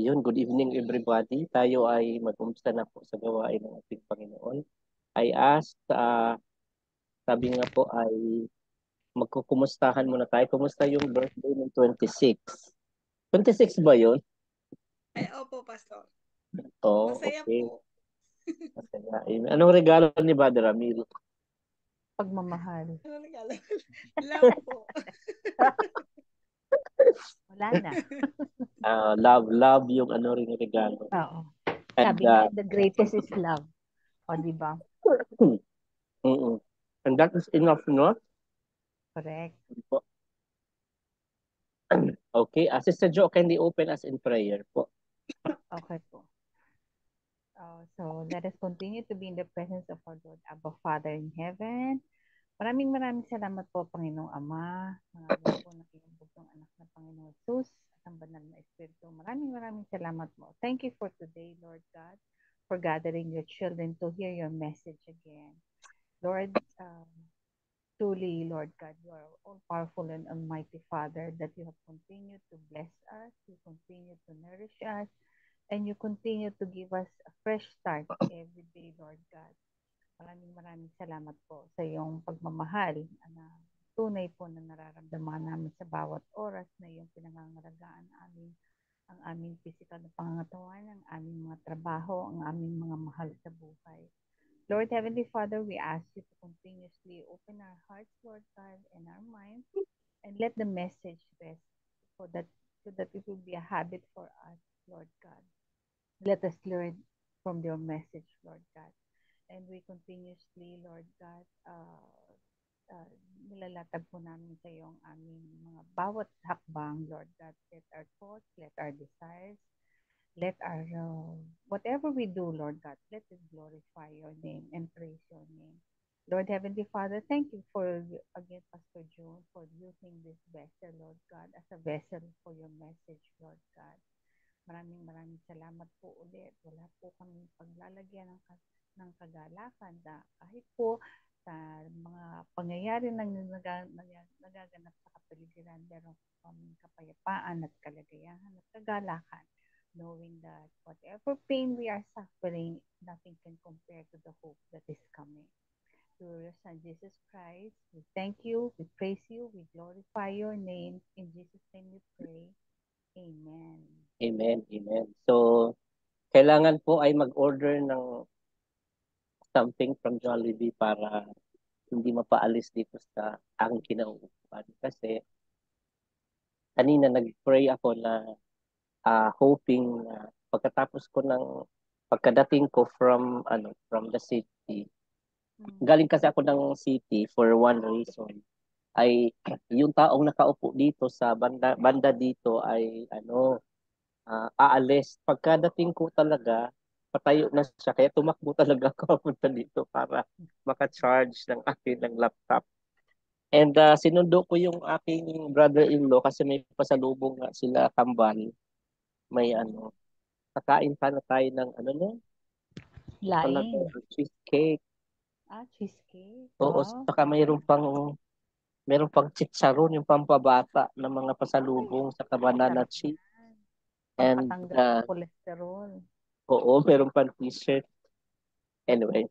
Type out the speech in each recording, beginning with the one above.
Ayun, good evening everybody. Tayo ay mag-umpisa na po sa gawain ng ating Panginoon. I asked, uh, sabi nga po ay magkukumustahan muna tayo. Kumusta yung birthday ng 26? 26 ba yun? Ay, opo, Pastor. Oh, Masaya okay. po. Masaya. Anong regalo ni Brother Ramil? Pagmamahal. Ano regalo? Love po. Wala na. Uh, love, love yung ano ring regalo. Oo. And, Sabi uh, the greatest is love. O, di ba? mm-mm. And that is enough, no? Correct. Okay, uh, Sister Jo, can you open us in prayer po? Okay po. Uh, so, let us continue to be in the presence of our Lord, Abba Father in heaven. Maraming maraming salamat po, Panginoong Ama. Maraming po ng iyong bugtong anak na Panginoon Jesus at ang banal na Espiritu. Maraming maraming salamat po. Thank you for today, Lord God, for gathering your children to hear your message again. Lord, um, truly, Lord God, you are all powerful and almighty Father that you have continued to bless us, you continue to nourish us, and you continue to give us a fresh start every day, Lord God. Maraming maraming salamat po sa iyong pagmamahal na tunay po na nararamdaman namin sa bawat oras na iyong pinangangalagaan namin ang aming physical na pangangatawan, ang aming mga trabaho, ang aming mga mahal sa buhay. Lord Heavenly Father, we ask you to continuously open our hearts, Lord God, and our minds, and let the message rest so that so that it will be a habit for us, Lord God. Let us learn from your message, Lord God. And we continuously, Lord God, uh, uh, nilalatag po namin sa iyo ang aming mga bawat hakbang, Lord God. Let our thoughts, let our desires, let our, uh, whatever we do, Lord God, let us glorify your name and praise your name. Lord Heavenly Father, thank you for, again, Pastor June, for using this vessel, Lord God, as a vessel for your message, Lord God. Maraming maraming salamat po ulit. Wala po kami paglalagyan ng, ng kagalakan na kahit po sa mga pangyayari nag, nagaganap sa kapaligiran, meron kaming kapayapaan at kalagayahan at kagalakan knowing that whatever pain we are suffering, nothing can compare to the hope that is coming. Through your Son, Jesus Christ, we thank you, we praise you, we glorify your name. In Jesus' name we pray. Amen. Amen, amen. So, kailangan po ay mag-order ng something from Jollibee para hindi mapaalis dito sa ang kinauupuan. Kasi kanina nag-pray ako na uh, hoping na pagkatapos ko ng pagkadating ko from ano from the city mm. galing kasi ako ng city for one reason ay yung taong nakaupo dito sa banda banda dito ay ano uh, aalis pagkadating ko talaga patayo na siya kaya tumakbo talaga ako punta dito para maka-charge ng akin ng laptop and uh, sinundo ko yung aking brother-in-law kasi may pasalubong nga sila kambal may ano, kakain pa na tayo ng ano no? Laing. Cheesecake. Ah, cheesecake. Oo, wow. saka mayroon pang mayroon pang chicharon yung pampabata ng mga pasalubong sa banana chips. And uh, cholesterol. Oo, meron pang t-shirt. Anyway,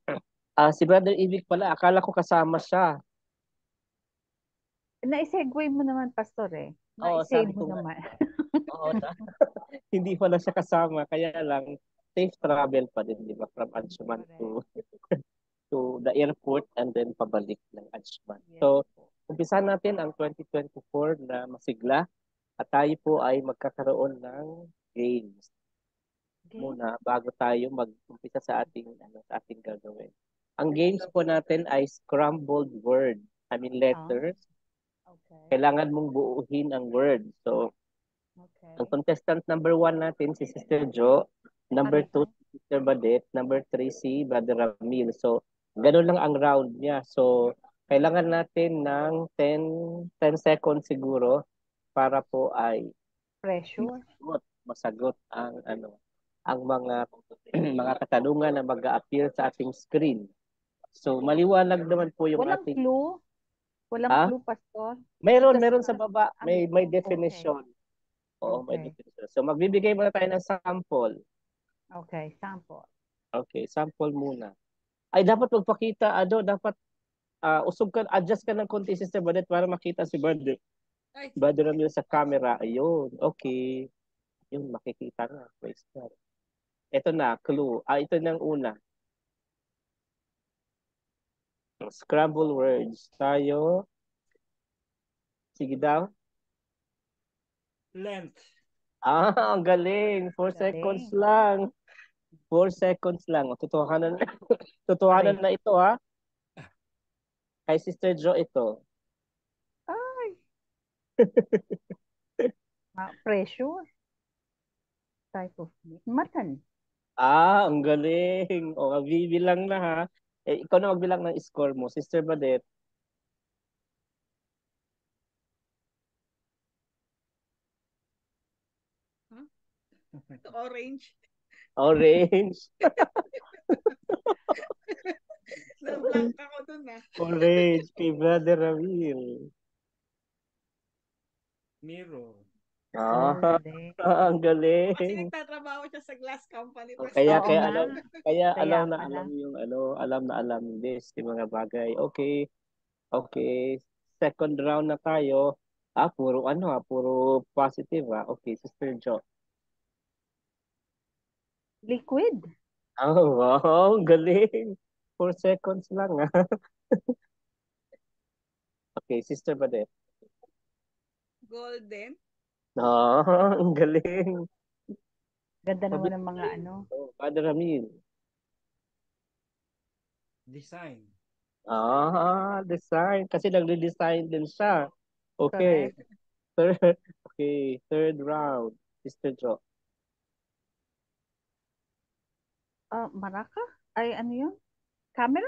uh, si Brother Ibig pala, akala ko kasama siya. Na-segue mo naman, Pastor eh. Oo, Na-save mo naman. Oo, na. hindi pala siya kasama. Kaya lang, safe travel pa din, di ba? From Ansuman to to the airport and then pabalik ng Ansuman. Yes. So, umpisa natin ang 2024 na masigla at tayo po ay magkakaroon ng games. Okay. Muna bago tayo mag-umpisa sa ating ano sa ating gagawin. Ang games po natin ay scrambled word. I mean letters. Oh. Okay. Kailangan mong buuhin ang word. So, Okay. Ang contestant number one natin si Sister Jo, number two si Sister Badet, number three si Brother Ramil. So, ganun lang ang round niya. So, kailangan natin ng 10, 10 seconds siguro para po ay pressure masagot, masagot ang ano ang mga mga katanungan na mag-appear sa ating screen. So, maliwanag naman po yung Walang ating... clue? Walang ha? clue, Pastor? Meron, meron sa baba. May, may definition. Okay. Oo, may Okay. difference. So magbibigay muna tayo ng sample. Okay, sample. Okay, sample muna. Ay, dapat magpakita, ano, dapat ah, usog ka, adjust ka ng konti, Sister Badet, para makita si Ay, Brother Ramil sa camera. Ayun, okay. Yun, makikita na. Praise God. Ito na, clue. Ah, ito na ang una. Scramble words. Tayo. Sige daw. Length. Ah, ang galing. Four Galing. seconds lang. Four seconds lang. O, Totohanan, totohanan na ito, ha? Kay Sister Jo ito. Ay! Ma pressure. Type of meat. Mutton. Ah, ang galing. O, bibilang na, ha? Eh, ikaw na magbilang ng score mo. Sister Badet. orange. Orange. Na-blank ako dun ah. Orange. Kay Brother Ramil. Mirror. Ah, Galing. ang Kasi galing. nagtatrabaho siya sa glass company. O, Pastor. Kaya, Oo kaya alam, kaya Kaya alam na pala. alam yung ano, alam na alam this, yung mga bagay. Okay. Okay. Second round na tayo. Ah, puro ano ah, puro positive ah. Okay, Sister Jo. Liquid. Oh, wow, ang galing. Four seconds lang ah. Okay, Sister Badet. Golden. Oh, ang galing. Ganda naman ng mga ano. Oh, Father Ramil. Design. Ah, design. Kasi nagre-design din siya. Okay. Third, okay, third round. Sister Jo. Ah, maraka? Ay, ano yun? Camera?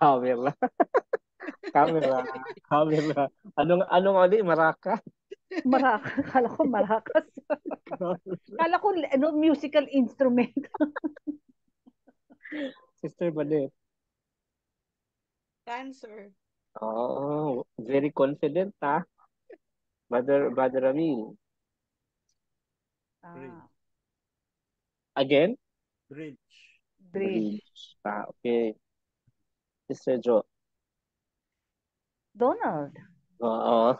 Camera. Camera. Camera. Anong, anong ulit? Maraka? Maraka. Kala ko marakas. Kala ko ano, musical instrument. Sister Badet. Cancer. Oh, very confident ha. Brother, Brother Ramil. Ah, Again? Bridge. bridge. Ah, okay. Sister Jo. Donald. Oo.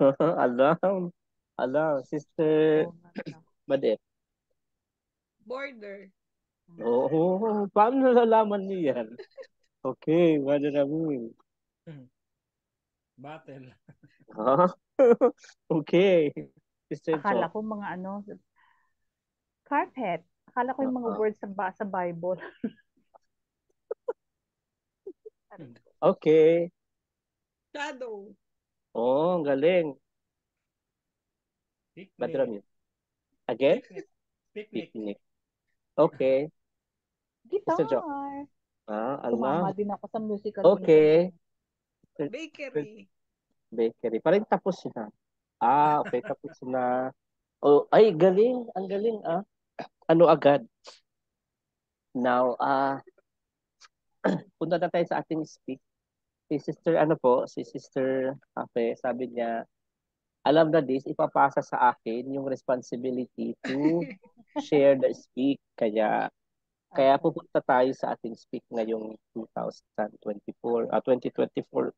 alam. Alam. Sister. Badet. Border. Oo. Paano nalalaman niyo yan? Okay, Brother Ramil. Battle. Ah, okay. Sister Akala ko mga ano, carpet. Akala ko yung mga Oo. words sa, ba- sa Bible. Okay. Shadow. Oh, ang galing. Picnic. Ramil. Again? Picnic. Picnic. Okay. Guitar. Sister Jo. Ah, Tumama alam. din ako sa musical Okay. Bakery. Bakery. Parang tapos na. Ah, okay. Tapos na. Oh, ay, galing. Ang galing, ah. Ano agad? Now, ah, punta na tayo sa ating speak. Si Sister, ano po, si Sister Ape, sabi niya, alam na this, ipapasa sa akin yung responsibility to share the speak. Kaya, kaya pupunta tayo sa ating speak ngayong 2024, ah, 2024.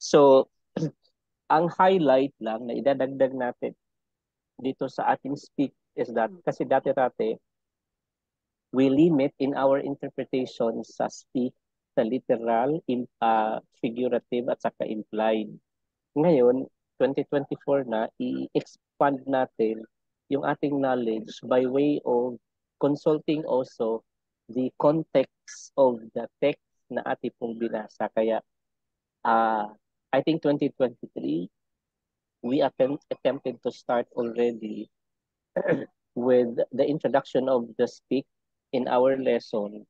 So, ang highlight lang na idadagdag natin dito sa ating speak is that kasi dati-dati we limit in our interpretation sa speak sa literal, in, ah, figurative at saka implied. Ngayon, 2024 na, i-expand natin yung ating knowledge by way of consulting also the context of the text na ating pong binasa. Kaya, ah I think 2023, we attempt, attempted to start already with the introduction of the speak in our lesson.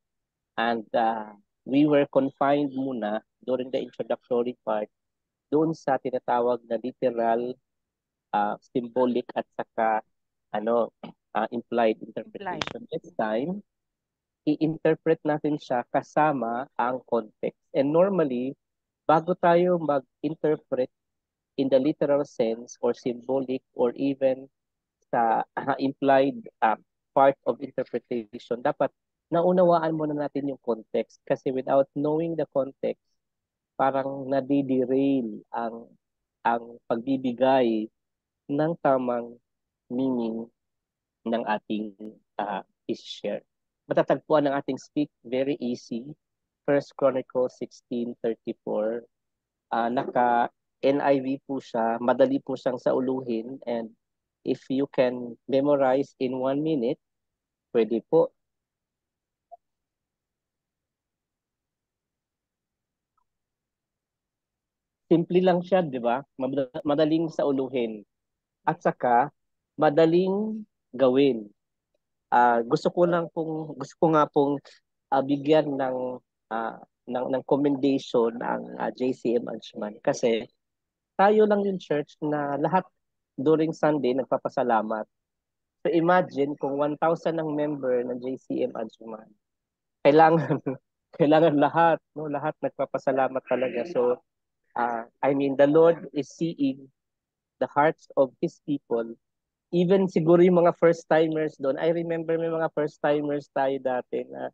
And uh, we were confined muna during the introductory part doon sa tinatawag na literal, uh, symbolic at saka ano, uh, implied interpretation. Next time, i-interpret natin siya kasama ang context. And normally, bago tayo mag-interpret in the literal sense or symbolic or even sa uh, implied uh, part of interpretation, dapat naunawaan muna natin yung context kasi without knowing the context, parang nadiderail ang ang pagbibigay ng tamang meaning ng ating uh, share. Matatagpuan ng ating speak very easy. First Chronicles 16:34. Uh, naka NIV po siya, madali po siyang sauluhin and if you can memorize in one minute, pwede po. Simple lang siya, di ba? Madaling sauluhin. At saka, madaling gawin. Uh, gusto ko lang pong gusto ko nga pong uh, bigyan ng uh, ng ng commendation ang uh, JCM Anchman kasi tayo lang yung church na lahat during Sunday nagpapasalamat. So imagine kung 1,000 ang member ng JCM Ansuman. Kailangan kailangan lahat, no, lahat nagpapasalamat talaga. So uh, I mean the Lord is seeing the hearts of his people. Even siguro yung mga first timers doon. I remember may mga first timers tayo dati na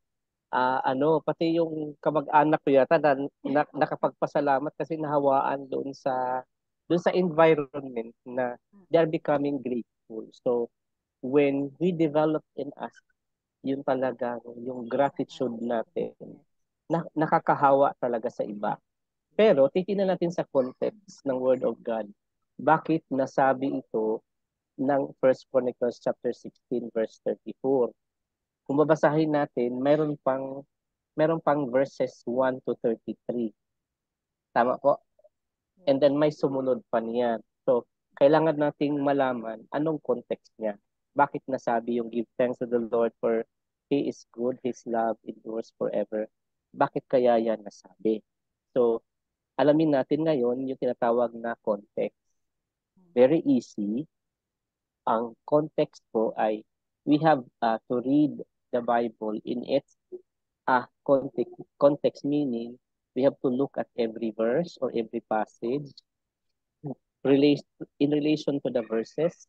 uh, ano, pati yung kamag-anak ko yata na, na nakapagpasalamat kasi nahawaan doon sa doon sa environment na they are becoming grateful. So, when we develop in us, yun talaga yung gratitude natin, na, nakakahawa talaga sa iba. Pero, titingnan natin sa context ng Word of God. Bakit nasabi ito ng 1 Chronicles chapter 16 verse 34? Kung babasahin natin, mayroon pang mayroon pang verses 1 to 33. Tama po? And then may sumunod pa niya. So, kailangan nating malaman anong context niya. Bakit nasabi yung give thanks to the Lord for He is good, His love endures forever. Bakit kaya yan nasabi? So, alamin natin ngayon yung tinatawag na context. Very easy. Ang context po ay we have uh, to read the Bible in its uh, context, context meaning we have to look at every verse or every passage in relation to the verses,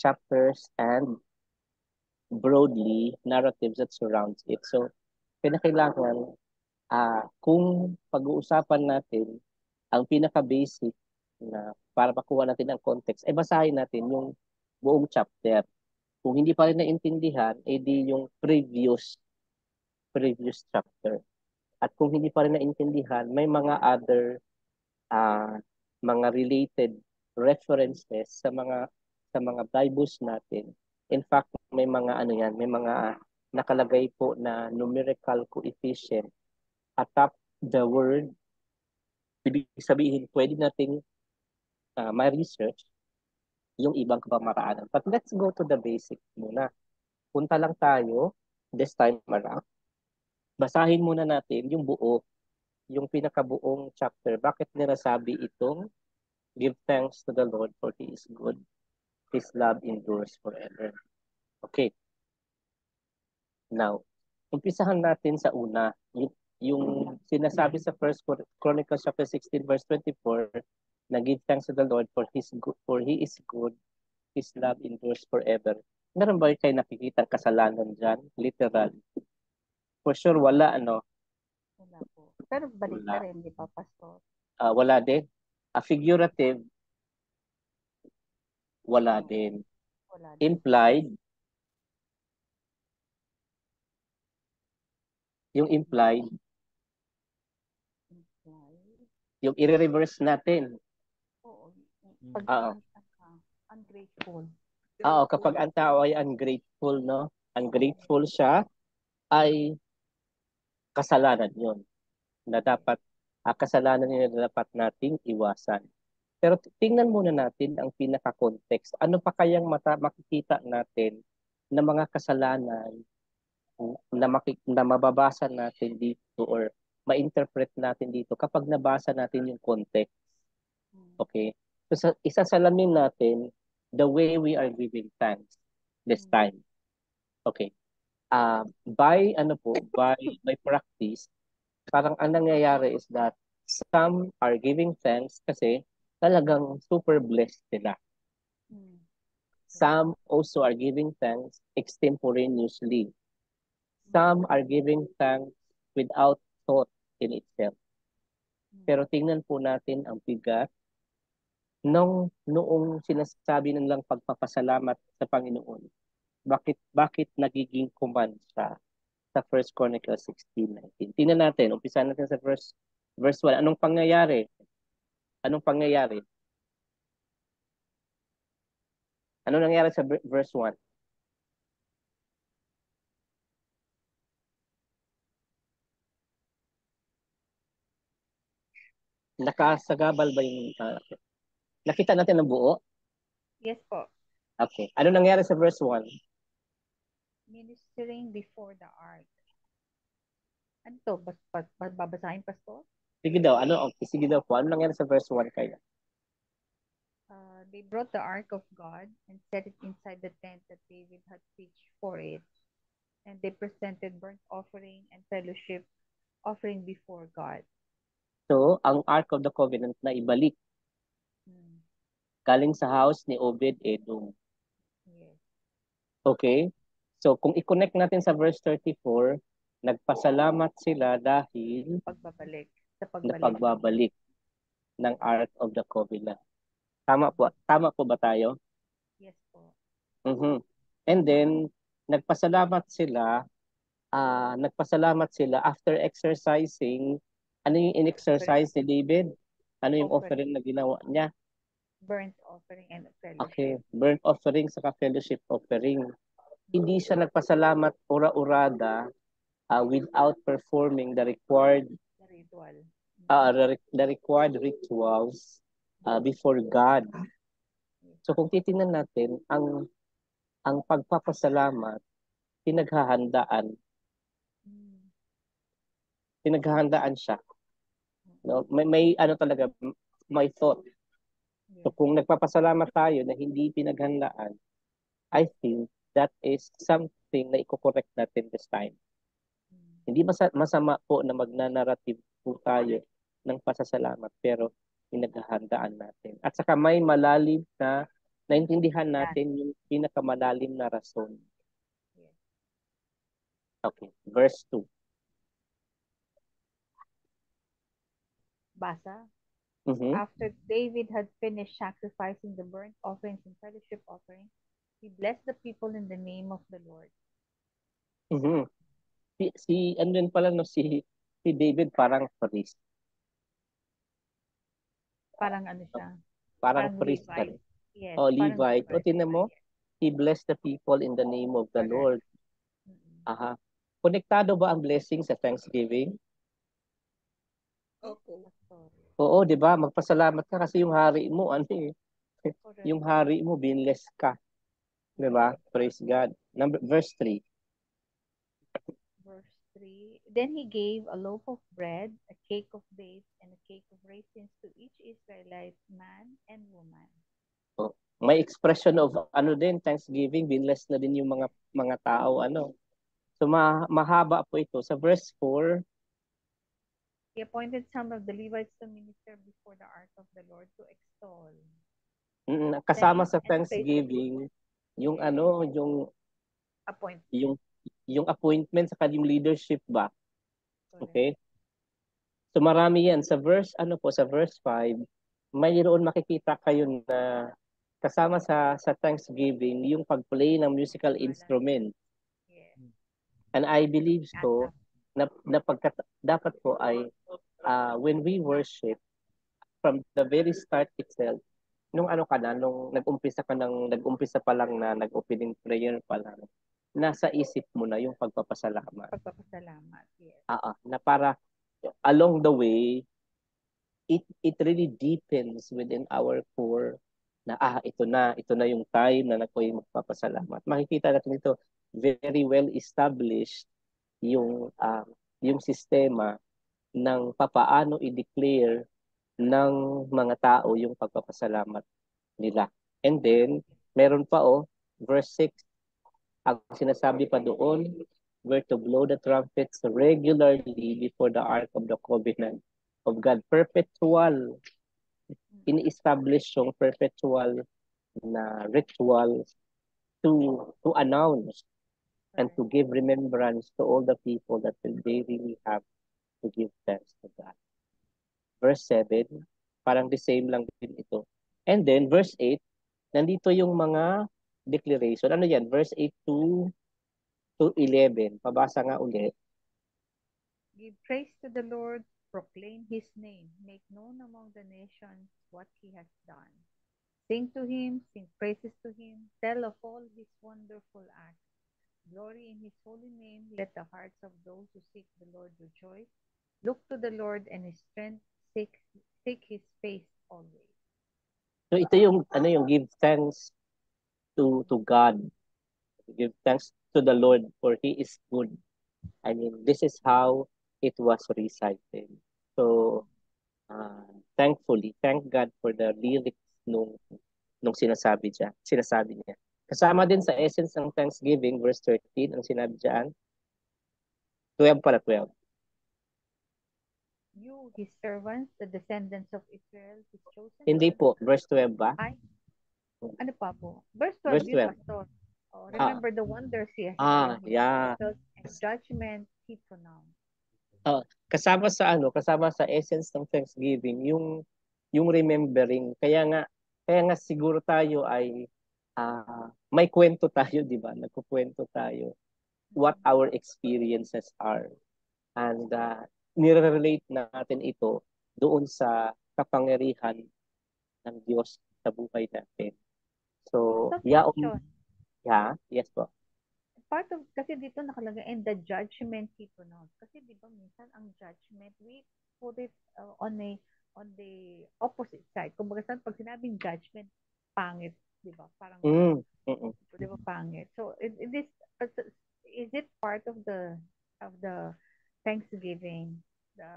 chapters, and broadly narratives that surrounds it. So, pinakailangan uh, kung pag-uusapan natin ang pinaka-basic na para makuha natin ang context, ay basahin natin yung buong chapter. Kung hindi pa rin naintindihan, edi yung previous previous chapter. At kung hindi pa rin naintindihan, may mga other uh, mga related references sa mga sa mga Bibles natin. In fact, may mga ano yan, may mga nakalagay po na numerical coefficient atop the word. Ibig sabihin, pwede nating uh, ma-research yung ibang kapamaraanan. But let's go to the basic muna. Punta lang tayo this time around basahin muna natin yung buo, yung pinakabuong chapter. Bakit nila sabi itong give thanks to the Lord for He is good. His love endures forever. Okay. Now, umpisahan natin sa una, yung, yung sinasabi sa First Chronicles chapter 16 verse 24 na give thanks to the Lord for his good, for he is good, his love endures forever. Meron ba kayo nakikita kasalanan diyan? Literal. For sure, wala, ano? Wala po. Pero balik wala. na rin, di ba, Pastor? Uh, wala din. A figurative, wala hmm. din. Wala din. Implied, yung implied, implied. Yung i-reverse natin. Oo. Pag uh, ungrateful. Oo, kapag ang tao ay ungrateful, no? Ungrateful siya, ay kasalanan yon na dapat uh, kasalanan yun na dapat nating iwasan. Pero tingnan muna natin ang pinaka-context. Ano pa kayang mata makikita natin na mga kasalanan na, makik- na mababasa natin dito or ma-interpret natin dito kapag nabasa natin yung context. Okay? So sa, isasalamin natin the way we are giving thanks this time. Okay uh, by ano po, by by practice, parang ang nangyayari is that some are giving thanks kasi talagang super blessed sila. Mm. Some also are giving thanks extemporaneously. Some are giving thanks without thought in itself. Mm. Pero tingnan po natin ang bigat nung noong sinasabi nilang pagpapasalamat sa Panginoon. Bakit bakit nagiging command siya sa 1 Chronicles 16:19? Tingnan natin, umpisa natin sa verse verse 1. Anong pangyayari? Anong pangyayari? Ano nangyari sa ver- verse 1? Nakasagabal ba yung ah, nakita natin ang buo? Yes po. Okay. Ano nangyari sa verse 1? Ministering before the ark. Ano to? Bas, bas, bas, babasahin, Pastor? Sige daw, ano? Okay, sige daw po. Ano nangyari sa verse 1 kaya? Uh, they brought the ark of God and set it inside the tent that David had pitched for it. And they presented burnt offering and fellowship offering before God. So, ang Ark of the Covenant na ibalik Hmm. galing sa house ni Obed Edom. Yes. Okay? So, kung i-connect natin sa verse 34, nagpasalamat sila dahil Pagbabalik. Sa na pagbalik. pagbabalik ng Ark of the Covenant. Tama po, tama po ba tayo? Yes po. Mhm. And then nagpasalamat sila ah nagpasalamat sila after exercising ano yung in-exercise ni David? Ano yung offering Offering. na ginawa niya? Burnt offering and fellowship. Okay, burnt offering sa fellowship offering. Hindi siya nagpasalamat ura-urada ah, without performing the required The ritual. uh, the, the required rituals uh, before God. So kung titingnan natin, ang ang pagpapasalamat, pinaghahandaan, Hmm. pinaghahandaan siya. No? May, may ano talaga, may thought. So kung nagpapasalamat tayo na hindi pinaghandaan, I think that is something na i-correct natin this time. Hmm. Hindi masa- masama po na magnanarrative po tayo ng pasasalamat, pero pinaghahandaan natin. At saka may malalim na naintindihan natin yung pinakamalalim na rason. Okay, verse 2. Basa. Mhm. After David had finished sacrificing the burnt offerings and fellowship offering, he blessed the people in the name of the Lord. Mhm. Si, si ano din pala no si si David parang priest, Parang ano siya? parang, priest ka rin. Levite. Yes. Oh, Levite. O, tingnan mo. Yes. He blessed the people in the name of the Correct. Lord. Mm-mm. Aha. Konektado ba ang blessing sa Thanksgiving? Opo. Pastor. Oo, 'di ba? Magpasalamat ka kasi yung hari mo ano eh, yung hari mo binless ka. 'Di ba? Praise God. Number verse 3. Verse 3. Then he gave a loaf of bread, a cake of dates, and a cake of raisins to each Israelite man and woman. May expression of ano din Thanksgiving, binless na din yung mga mga tao ano. So ma- mahaba po ito sa verse 4. He appointed some of the Levites to minister before the ark of the Lord to extol. Mm, kasama sa Thanksgiving yung ano, yung Appoint. yung yung appointment sa yung leadership ba. Okay? So marami yan sa verse ano po sa verse 5, mayroon makikita kayo na kasama sa sa Thanksgiving yung pagplay ng musical instrument. And I believe so. Na, na pagkat, dapat po ay ah, when we worship from the very start itself nung ano ka na nung nag-umpisa ka ng nag-umpisa pa lang na nag-opening prayer pa lang nasa isip mo na yung pagpapasalamat Pagpapasalamat. Yes. ah, ah, na para along the way it it really deepens within our core na ah ito na ito na yung time na nakoy magpapasalamat makikita natin ito very well established yung ah, yung sistema ng papaano i-declare ng mga tao yung pagpapasalamat nila. And then meron pa oh verse 6 ang sinasabi pa doon were to blow the trumpets regularly before the ark of the covenant of God. Perpetual. Ini-establish yung perpetual na rituals to to announce and to give remembrance to all the people that they really have to give thanks to God. Verse 7, parang the same lang din ito. And then verse 8, nandito yung mga declaration. Ano yan? Verse 8 to to 11. Pabasa nga ulit. Give praise to the Lord, proclaim his name, make known among the nations what he has done. Sing to him, sing praises to him, tell of all his wonderful acts. Glory in his holy name, let the hearts of those who seek the Lord rejoice. Look to the Lord and his strength, seek, seek his face always. So ito yung ano yung give thanks to to God. Give thanks to the Lord for he is good. I mean, this is how it was recited. So uh, thankfully, thank God for the lyrics nung nung sinasabi niya, sinasabi niya. Kasama din sa essence ng Thanksgiving, verse 13, ang sinabi diyan. 12 para 12. You, his servants, the descendants of Israel, his chosen. Hindi po, verse 12 ba? Ay, ano pa po? Verse 12, Verse yun, 12. Pastor. Oh, remember the wonders he has Ah, done, yeah. and judgment he pronounced. kasama sa ano, kasama sa essence ng Thanksgiving, yung yung remembering. Kaya nga kaya nga siguro tayo ay ah, may kwento tayo, 'di ba? Nagkukwento tayo what our experiences are. And uh, nire-relate natin ito doon sa kapangyarihan ng Diyos sa buhay natin. So, Sa yeah, um, yeah, yes po. part of, kasi dito nakalagay, and the judgment he pronounced. Kasi di ba minsan ang judgment, we put it uh, on a on the opposite side. Kung baga pag sinabing judgment, pangit, di ba? Parang, Mm, mm-mm. di ba, pangit. So, it, it is, is it part of the, of the Thanksgiving? The,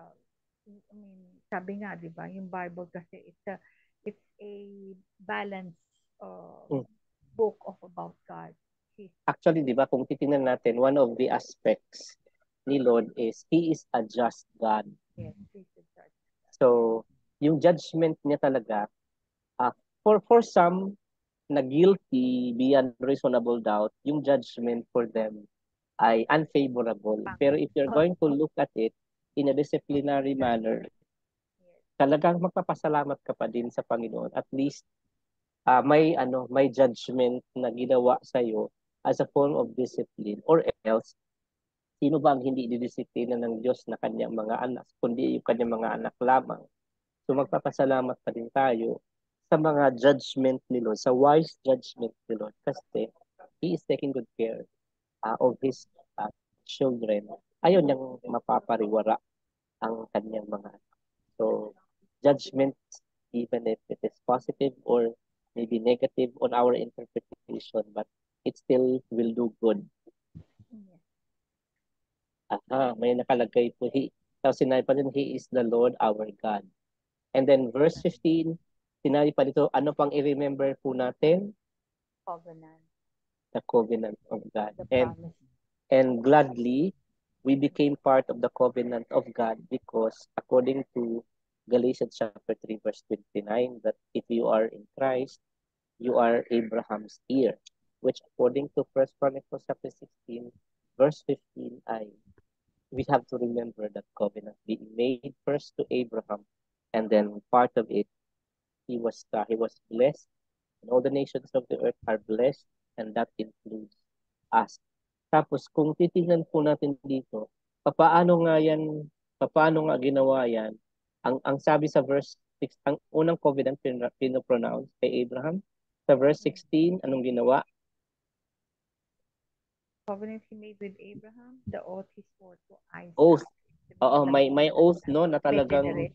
I mean, sabi nga, di ba, yung Bible kasi, it's a, it's a balanced uh, Mm. book of about God. Actually, di ba, kung titingnan natin, one of the aspects ni Lord is He is a just God. Yes, he's the judge. So, yung judgment niya talaga, uh, for for some na guilty beyond reasonable doubt, yung judgment for them ay unfavorable. Pero if you're going to look at it in a disciplinary manner, talagang magpapasalamat ka pa din sa Panginoon. At least uh, may ano, may judgment na ginawa sa iyo as a form of discipline or else sino ba ang hindi didisiplina ng Diyos na kanyang mga anak kundi yung kanyang mga anak lamang. So magpapasalamat pa din tayo sa mga judgment ni Lord, sa wise judgment ni Lord kasi He is taking good care uh, of His uh, children. Ayun yung mapapariwara ang kanyang mga. So judgment even if it is positive or maybe negative on our interpretation but it still will do good. Aha, may nakalagay po. He, tapos sinabi pa din, He is the Lord our God. And then verse 15, sinabi pa dito, ano pang i-remember po natin? Covenant, The covenant of God. the And, promise. and gladly, we became part of the covenant of God because according to Galatians chapter 3 verse 29, that if you are in Christ, you are Abraham's heir. Which according to First Chronicles chapter 16, verse 15 ay we have to remember that covenant being made first to Abraham and then part of it he was uh, he was blessed and all the nations of the earth are blessed and that includes us. Tapos kung titingnan po natin dito, papaano nga yan, papaano nga ginawa yan? Ang ang sabi sa verse 6, ang unang covenant pin- pinopronounce kay Abraham, sa verse 16, anong ginawa? Covenant he made with Abraham, the oath he swore to Isaac. Oath. Oo, may may oath no na talagang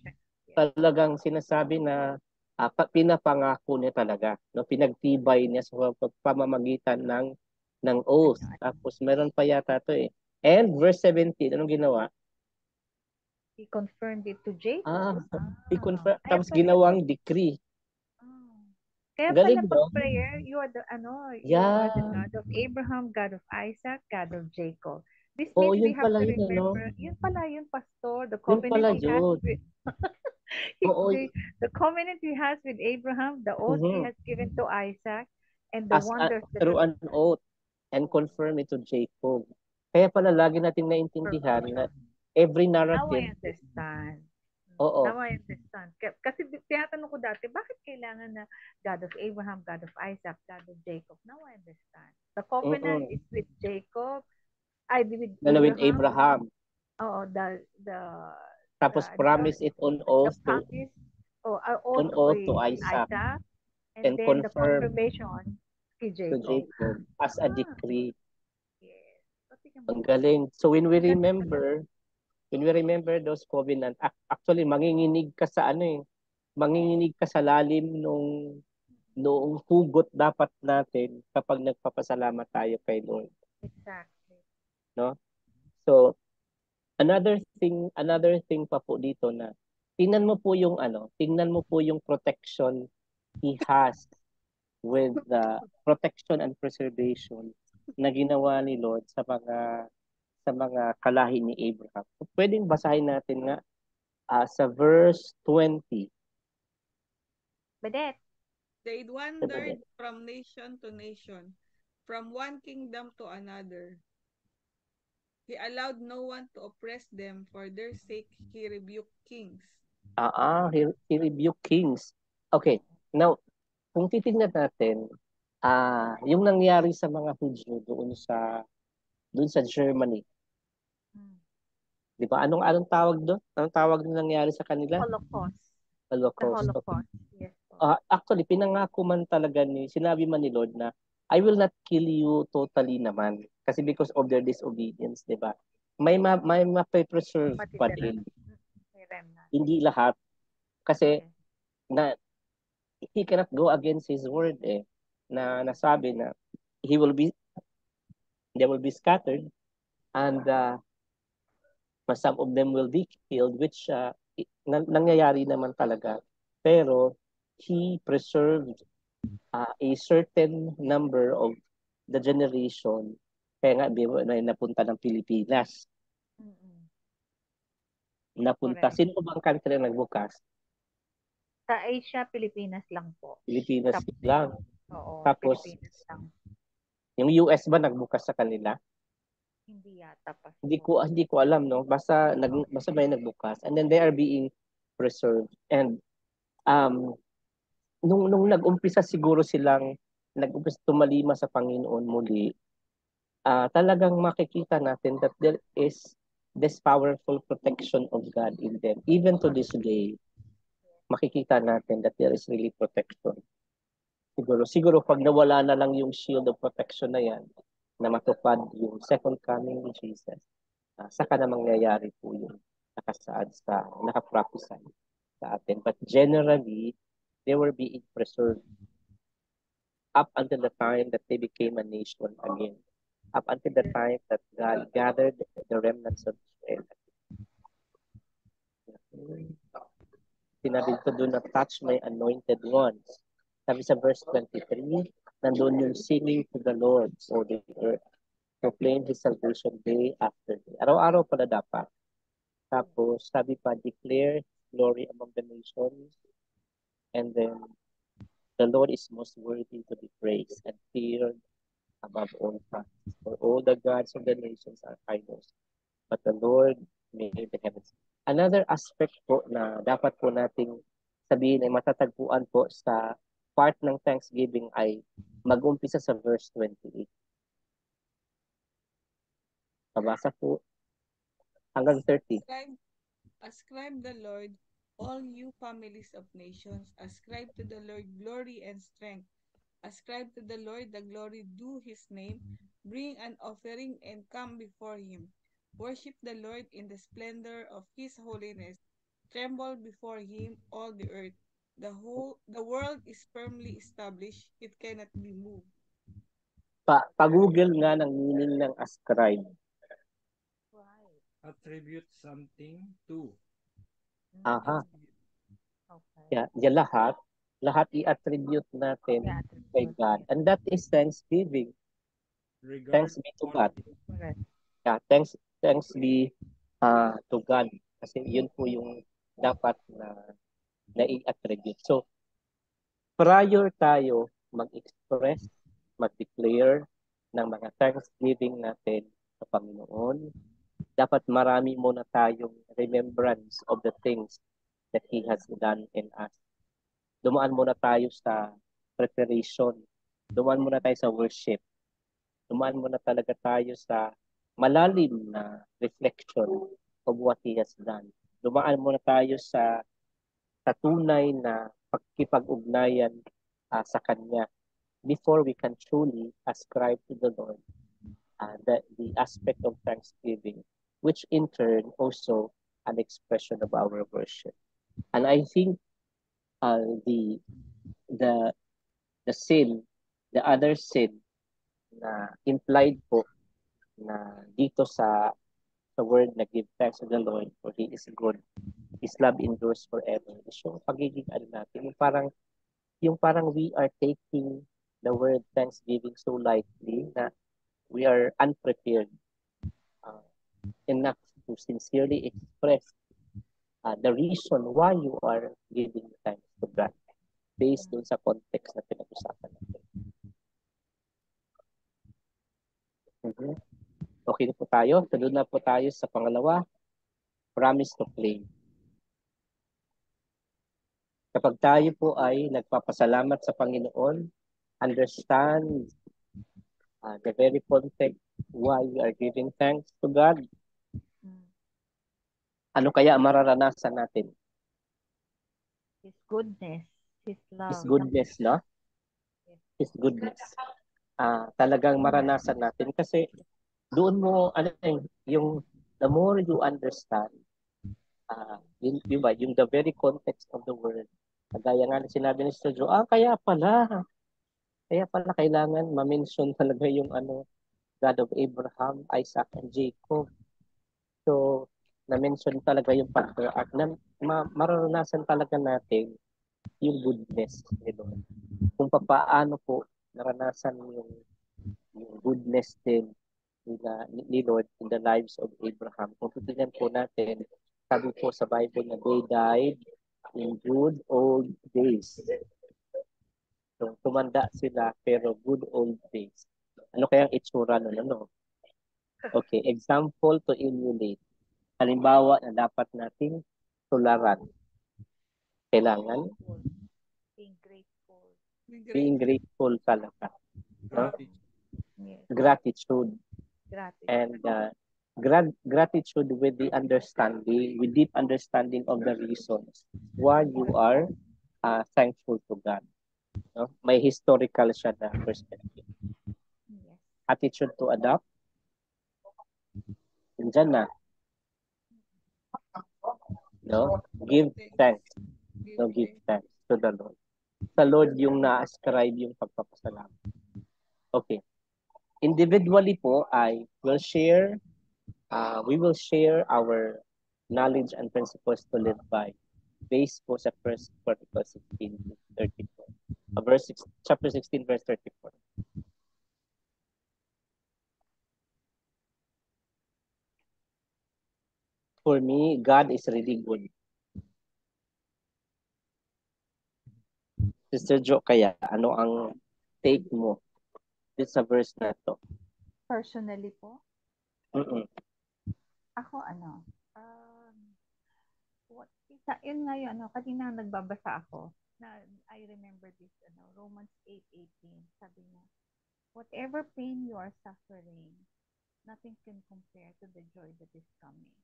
talagang sinasabi na pa- pinapangako niya talaga, no? Pinagtibay niya sa pamamagitan ng ng oath. Tapos meron pa yata to eh. And verse 17, anong ginawa? He confirmed it to Jacob. Ah, Ah, He confirmed, kaya tapos pala- ginawang decree. Ah. Kaya Galing, pala pag no? prayer, you are the ano, you are the. God of Abraham, God of Isaac, God of Jacob. This means we yun have pala to yun, ano? remember, yun pala yun, pastor, the Yun pala covenant he has yun. the, the covenant he has with Abraham, the oath he Mhm. has given to Isaac, and the as wonders that through an oath and confirm it to Jacob. Kaya pala lagi natin naintindihan na every narrative. Now I understand. oo, Now I understand. Kasi tinatanong ko dati, bakit kailangan na God of Abraham, God of Isaac, God of Jacob? Now I understand. The covenant Mm-mm. is with Jacob, I with na with Abraham. Oo, the the Tapos the- promise it on oath to, promise oh, uh, On oath, to Isaac. and, And then the confirm confirmation kay to Jacob. Jacob as a Ah. decree. Yes. Ang galing. So when we remember, when we remember those covenant, ac- actually manginginig ka sa ano eh, manginginig ka sa lalim nung noong hugot dapat natin kapag nagpapasalamat tayo kay Lord. Exactly. So another thing, another thing pa po dito na tingnan mo po yung ano, tingnan mo po yung protection he has with the protection and preservation na ginawa ni Lord sa mga sa mga kalahi ni Abraham. Pwedeng basahin natin nga ah, sa verse 20. Badet. They wandered from nation to nation, from one kingdom to another. He allowed no one to oppress them. For their sake, he rebuked kings. Ah, ah, he, he rebuked kings. Okay, now, kung titignan natin, ah, yung nangyari sa mga Hudyo doon sa doon sa Germany, Hmm. 'di ba? Anong anong tawag doon? Anong tawag na nangyari sa kanila? Holocaust. The Holocaust. Holocaust. Yes. Ah, actually, pinangako man talaga ni, sinabi man ni Lord na, I will not kill you totally naman. Kasi because of their disobedience, di ba? May, ma, may mape-preserve pa din. Hindi lahat. Kasi, na, he cannot go against his word eh. Na nasabi na, he will be, they will be scattered and uh, some of them will be killed which uh, nangyayari naman talaga. Pero he preserved uh, a certain number of the generation. Kaya nga, ba, na napunta ng Pilipinas. Mm-mm. Napunta. Correct. Sino ba ang country na nagbukas? Sa Asia, Pilipinas lang po. Pilipinas Tapos- lang. Oo, Tapos- Pilipinas lang. Yung US ba nagbukas sa kanila? Hindi yata pa. Hindi ko hindi ko alam no. Basta nag basta may nagbukas and then they are being preserved and um nung nung nag-umpisa siguro silang nag-umpisa tumalima sa Panginoon muli ah talagang makikita natin that there is this powerful protection of God in them. Even to this day makikita natin that there is really protection. Siguro siguro pag nawala na lang yung shield of protection na yan na matupad yung second coming ni Jesus uh, saka na mangyayari po yung nakasaad sa nakaprophesy sa atin. But generally they were being preserved up until the time that they became a nation again up until the time that God gathered the remnants of Israel sinabi ko doon na touch my anointed ones sabi sa verse 23 nandun yung singing to the Lord for the earth proclaim His salvation day after day. Araw-araw pala dapat. Tapos, sabi pa, declare glory among the nations. And then, the Lord is most worthy to be praised and feared above all gods. For all the gods of the nations are idols. But the Lord made the heavens. Another aspect po na dapat po nating sabihin ay matatagpuan po sa part ng Thanksgiving ay mag-umpisa sa verse 28. Pabasa po hanggang 30. Ascribe, ascribe the Lord, all you families of nations. Ascribe to the Lord glory and strength. Ascribe to the Lord the glory due his name. Bring an offering and come before him. Worship the Lord in the splendor of his holiness. Tremble before him, all the earth. The whole the world is firmly established, it cannot be moved. Pa pag-google nga ng meaning ng ascribe. Attribute something to. Aha. Okay. Yeah, yan lahat, lahat i-attribute natin Yeah, kay God. And that is thanksgiving. Regard Thanks be to God. Yeah, thanks thanks be uh, to God. Kasi yun po yung dapat na na-attribute. So, prior tayo mag-express, mag-declare ng mga thanksgiving natin sa Panginoon, dapat marami muna tayong remembrance of the things that He has done in us. Dumaan muna tayo sa preparation. Dumaan muna tayo sa worship. Dumaan muna talaga tayo sa malalim na reflection of what He has done. Dumaan muna tayo sa, sa tunay na pagkipag-ugnayan uh, sa Kanya before we can truly ascribe to the Lord uh, the, the aspect of thanksgiving, which in turn also an expression of our worship. And I think uh, the the the sin, the other sin na implied po na dito sa sa word na give thanks to the Lord for He is good. His love endures forever. Is yung pagiging ano natin, yung parang yung parang we are taking the word thanksgiving so lightly na we are unprepared uh, enough to sincerely express uh, the reason why you are giving thanks to God based dun sa context na pinag-usapan natin. Mm-hmm. Okay na po tayo. Sunod na po tayo sa pangalawa. Promise to claim. Kapag tayo po ay nagpapasalamat sa Panginoon, understand uh, the very context why we are giving thanks to God. Ano kaya mararanasan natin? His goodness, His love. His goodness, no? His goodness. Ah, talagang maranasan natin kasi doon mo ano yung the more you understand ah, yun, yun ba, yung the very context of the word. Kagaya nga na sinabi ni Studio, ah, kaya pala, kaya pala kailangan ma-mention talaga yung ano, God of Abraham, Isaac, and Jacob. So, na-mention talaga yung patriarch na ma- mararanasan talaga natin yung goodness ni Lord. Kung paano po naranasan yung, yung goodness din nila, ni Lord in the lives of Abraham. Kung titignan po natin, sabi po sa Bible na they died in good old days. So, tumanda sila pero good old days. Ano kaya itsura nun? Ano? Okay, example to emulate. Halimbawa na dapat nating tularan. Kailangan Being grateful. being grateful talaga. No? Yes. Gratitude. Gratitude. And uh, grat- gratitude with the understanding, with deep understanding of the reasons why you are uh, thankful to God. No? May historical siya na perspective. Yes. Attitude to adapt. Nandyan na. No? Give thanks. No, give thanks to the Lord. Sa Lord yung na-ascribe yung pagpapasalamat. Okay. Individually po, I will share, uh, we will share our knowledge and principles to live by based po sa 1 Corinthians 16 to 34. Uh, verse chapter 16, verse 34. For me, God is really good. Sister Jo, kaya ano ang take mo dito sa verse na to? Personally po, Mm-mm. ako ano, um, what, isa, yun nga yun, ano, kanina nagbabasa ako, na I remember this, ano, Romans 8.18, sabi niya, whatever pain you are suffering, nothing can compare to the joy that is coming.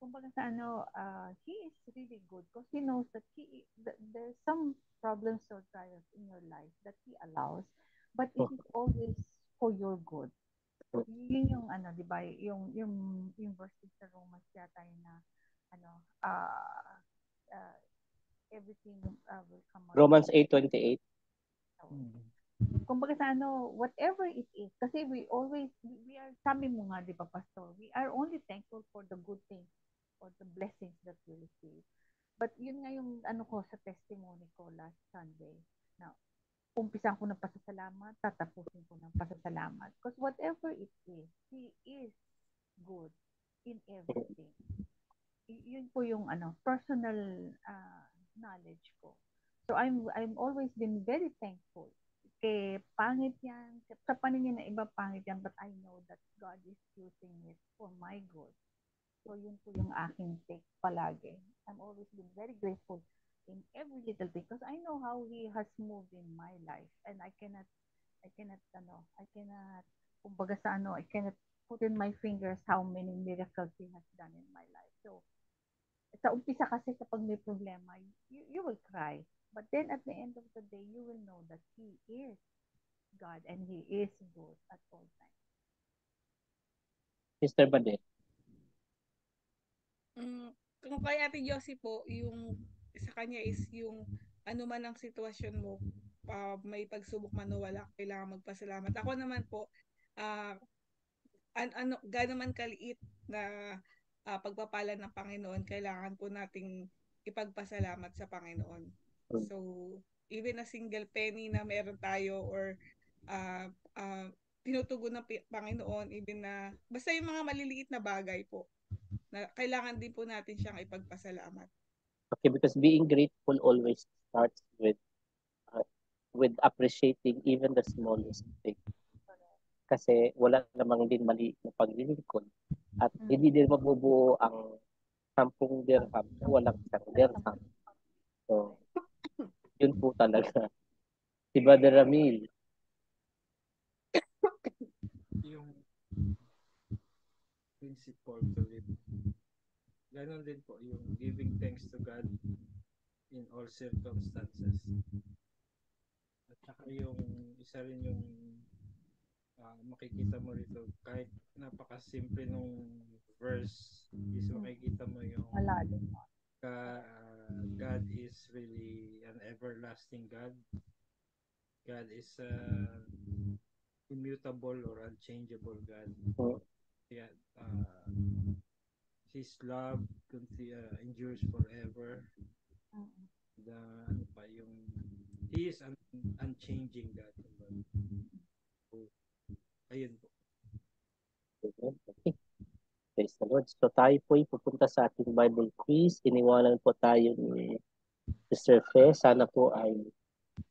Kumbaga sa ano, uh, he is really good because he knows that he, that there's some problems or trials in your life that he allows, but it is always for your good. Yun yung ano, di ba, yung, yung, yung verse sa Romans yata yun na, ano, uh, uh, everything uh, will come out. Romans 8.28. Kumbaga sa ano, whatever it is, kasi we always, we, we are, sabi mo nga, di ba, Pastor, we are only thankful for the good things or the blessings that we receive. But yun nga yung ano ko sa testimony ko last Sunday, na umpisan ko ng pasasalamat, tatapusin ko ng pasasalamat. Because whatever it is, He is good in everything. y- yun po yung ano, personal ah, knowledge ko. So I'm I'm always been very thankful. Kay pangit yan, sa paningin ng iba pangit yan, but I know that God is using it for my good. So yun po yung aking take palagi. I'm always been very grateful in every little thing because I know how He has moved in my life and I cannot, I cannot, ano, I cannot, kumbaga sa ano, I cannot put in my fingers how many miracles He has done in my life. So, sa umpisa kasi kapag may problema, you, you will cry. But then at the end of the day, you will know that He is God and He is good at all times. Sister Badet. Mm, kung kay Ate Josie po, yung sa kanya is yung ano man ang sitwasyon mo, ah, may pagsubok man o wala, kailangan magpasalamat. Ako naman po, ah an, ano, gaano man kaliit na ah, pagpapala ng Panginoon, kailangan po nating ipagpasalamat sa Panginoon. So, even a single penny na meron tayo or ah ah, tinutugon ng Panginoon, even na, basta yung mga maliliit na bagay po, na kailangan din po natin siyang ipagpasalamat. Okay, because being grateful always starts with uh, with appreciating even the smallest thing. Kasi wala namang din mali na paglilingkod. At Mm. hindi din mabubuo ang sampung dirham na walang isang dirham. So, yun po talaga. Si Brother Ramil, yung principle to live. Ganon din po yung giving thanks to God in all circumstances. At saka yung isa rin yung ah, makikita mo rito kahit napakasimple nung verse is makikita mo yung Malalim. ka, ah, God is really an everlasting God. God is uh, immutable or unchangeable God. Mm. Yeah, uh, His love conti- uh, endures forever. Mm. The ano pa yung He is an unchanging God. So, ayun po. Okay. Praise the Lord. So tayo po ay pupunta sa ating Bible quiz. Iniwanan po tayo ni Sister Fe. Sana po ay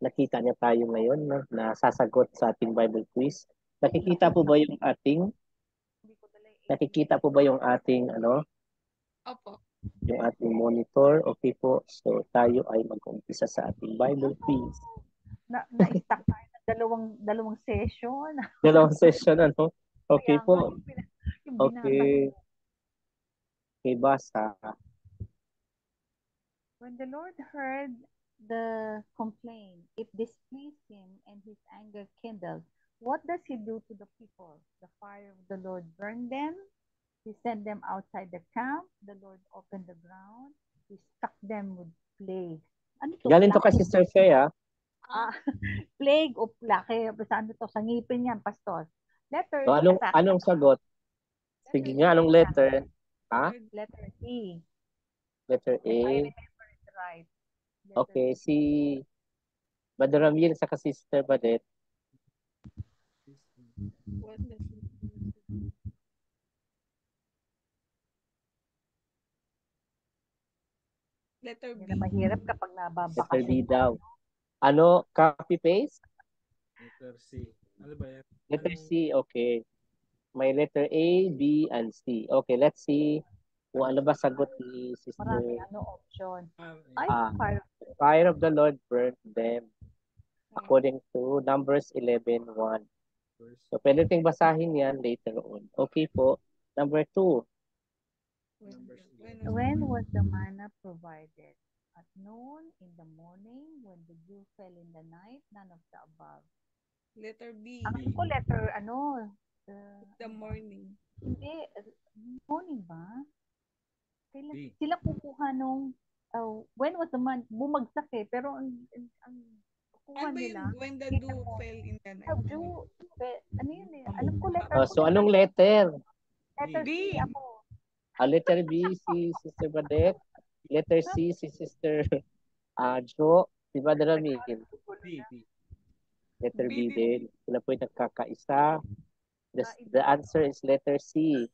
nakita niya tayo ngayon no, na sasagot sa ating Bible quiz. Nakikita po ba yung ating Hindi ko dala yung nakikita po ba yung ating ano, Opo. yung ating monitor? Okay po. So tayo ay mag-umpisa sa ating Bible quiz. na, na-stack tayo ng dalawang, dalawang session. Dalawang session ano? Okay Kaya po. yung pina- yung binasa Okay. Okay, basa. When the Lord heard the complaint, it displeased him and his anger kindled. What does he do to the people? The fire of the Lord burned them. He sent them outside the camp. The Lord opened the ground. He struck them with plague. Ano to? Galing to Plague? Sister Fe ah. Ah, plague o plaque. Basta ano to? Sa ngipin yan, pastor. Letter So, anong, sa- anong sagot? Sige nga, anong letter? Ha? Letter E. Letter A. If I remember it right. Letter Okay, E. si Brother Ramil sa Sister Badet. What does it mean? Letter B. Mahirap kapag Letter nababakasyon. B daw. Ano? Copy-paste? Letter C. Ano ba yan? Letter C, okay. May letter A, B, and C. Okay, let's see kung ano ba sagot ni Sister. Marami ano option. Ah, Ay, Ah. fire. Fire of the Lord burnt them according to Numbers 11.1. So, pwede ting basahin yan later on. Okay po. Number two. When, was the manna provided? At noon, in the morning, when the dew fell in the night, none of the above. letter B. Ang ko letter, ano, uh, The morning. hindi, morning ba? B. sila kukuha nung, uh, when was the month? Bumagsak eh, pero ang, ang, ang Ano ba nila, yung mo. fell in the oh, night? fe- ano yun eh, alam ko letter ko, so, anong letter? letter B. C ako. Ah, letter B, si Sister Badet. Letter C, si Sister ah, Jo. Si Brother Ramil. B. B. Letter B B din. din. Sila po yung nagkakaisa. The, the answer is letter C.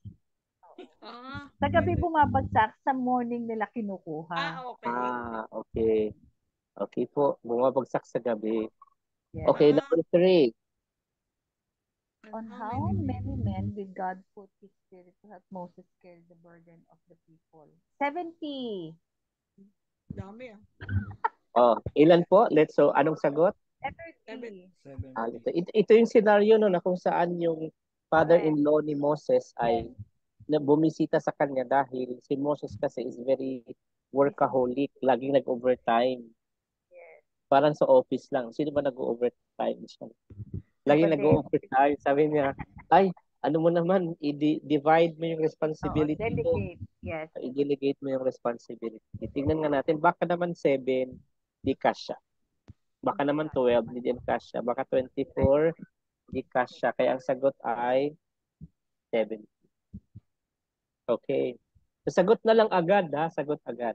Ah, Sa gabi bumabagsak, sa morning nila kinukuha. ah okay. Ah, okay. Okay po. Bumabagsak sa gabi. Yes. Okay, number three. On how many men did God put his spirit to help Moses carry the burden of the people? 70. Dami ah. Oh, ilan po? Let's so anong sagot? Letter Seven. T. Seven. Ah, ito, ito, ito yung scenario no na kung saan yung father-in-law ni Moses ay na bumisita sa kanya dahil si Moses kasi is very workaholic, laging nag-overtime. Parang sa office lang. Sino ba nag-overtime siya? Laging Kapatid. nag-overtime. Sabi niya, ay, ano mo naman, i-divide mo yung Oo, responsibility mo. delegate. Yes. i-delegate mo yung responsibility. Tingnan nga natin, baka naman 7, di kasya. Baka naman 12, di din kasya. Baka 24, di kasya. Kaya ang sagot ay 7. Okay. So, sagot na lang agad ha, sagot agad.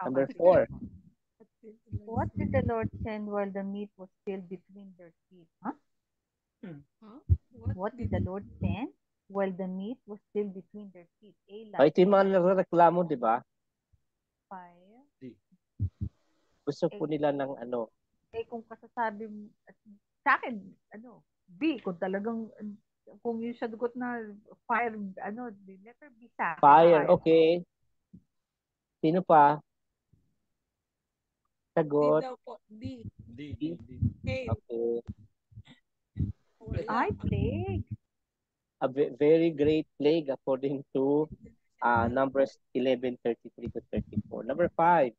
Number Okay. 4. What did the Lord send while the meat was still between their teeth? Huh? Huh? What did the Lord send while the meat was still between their teeth? A, Ay, ito yung mga nagreklamo, di ba? fire. Gusto po nila ng ano, Eh, kung kasasabi mo, sa akin, ano, B, kung talagang, kung yung sagot na fire, ano, the letter B sa akin. fire. Okay. Sino pa? D Sagot. daw po. D. D. D. D. Okay. Okay. Ay, plague. a very great plague according to uh, Numbers 11:33 to 34. Number five,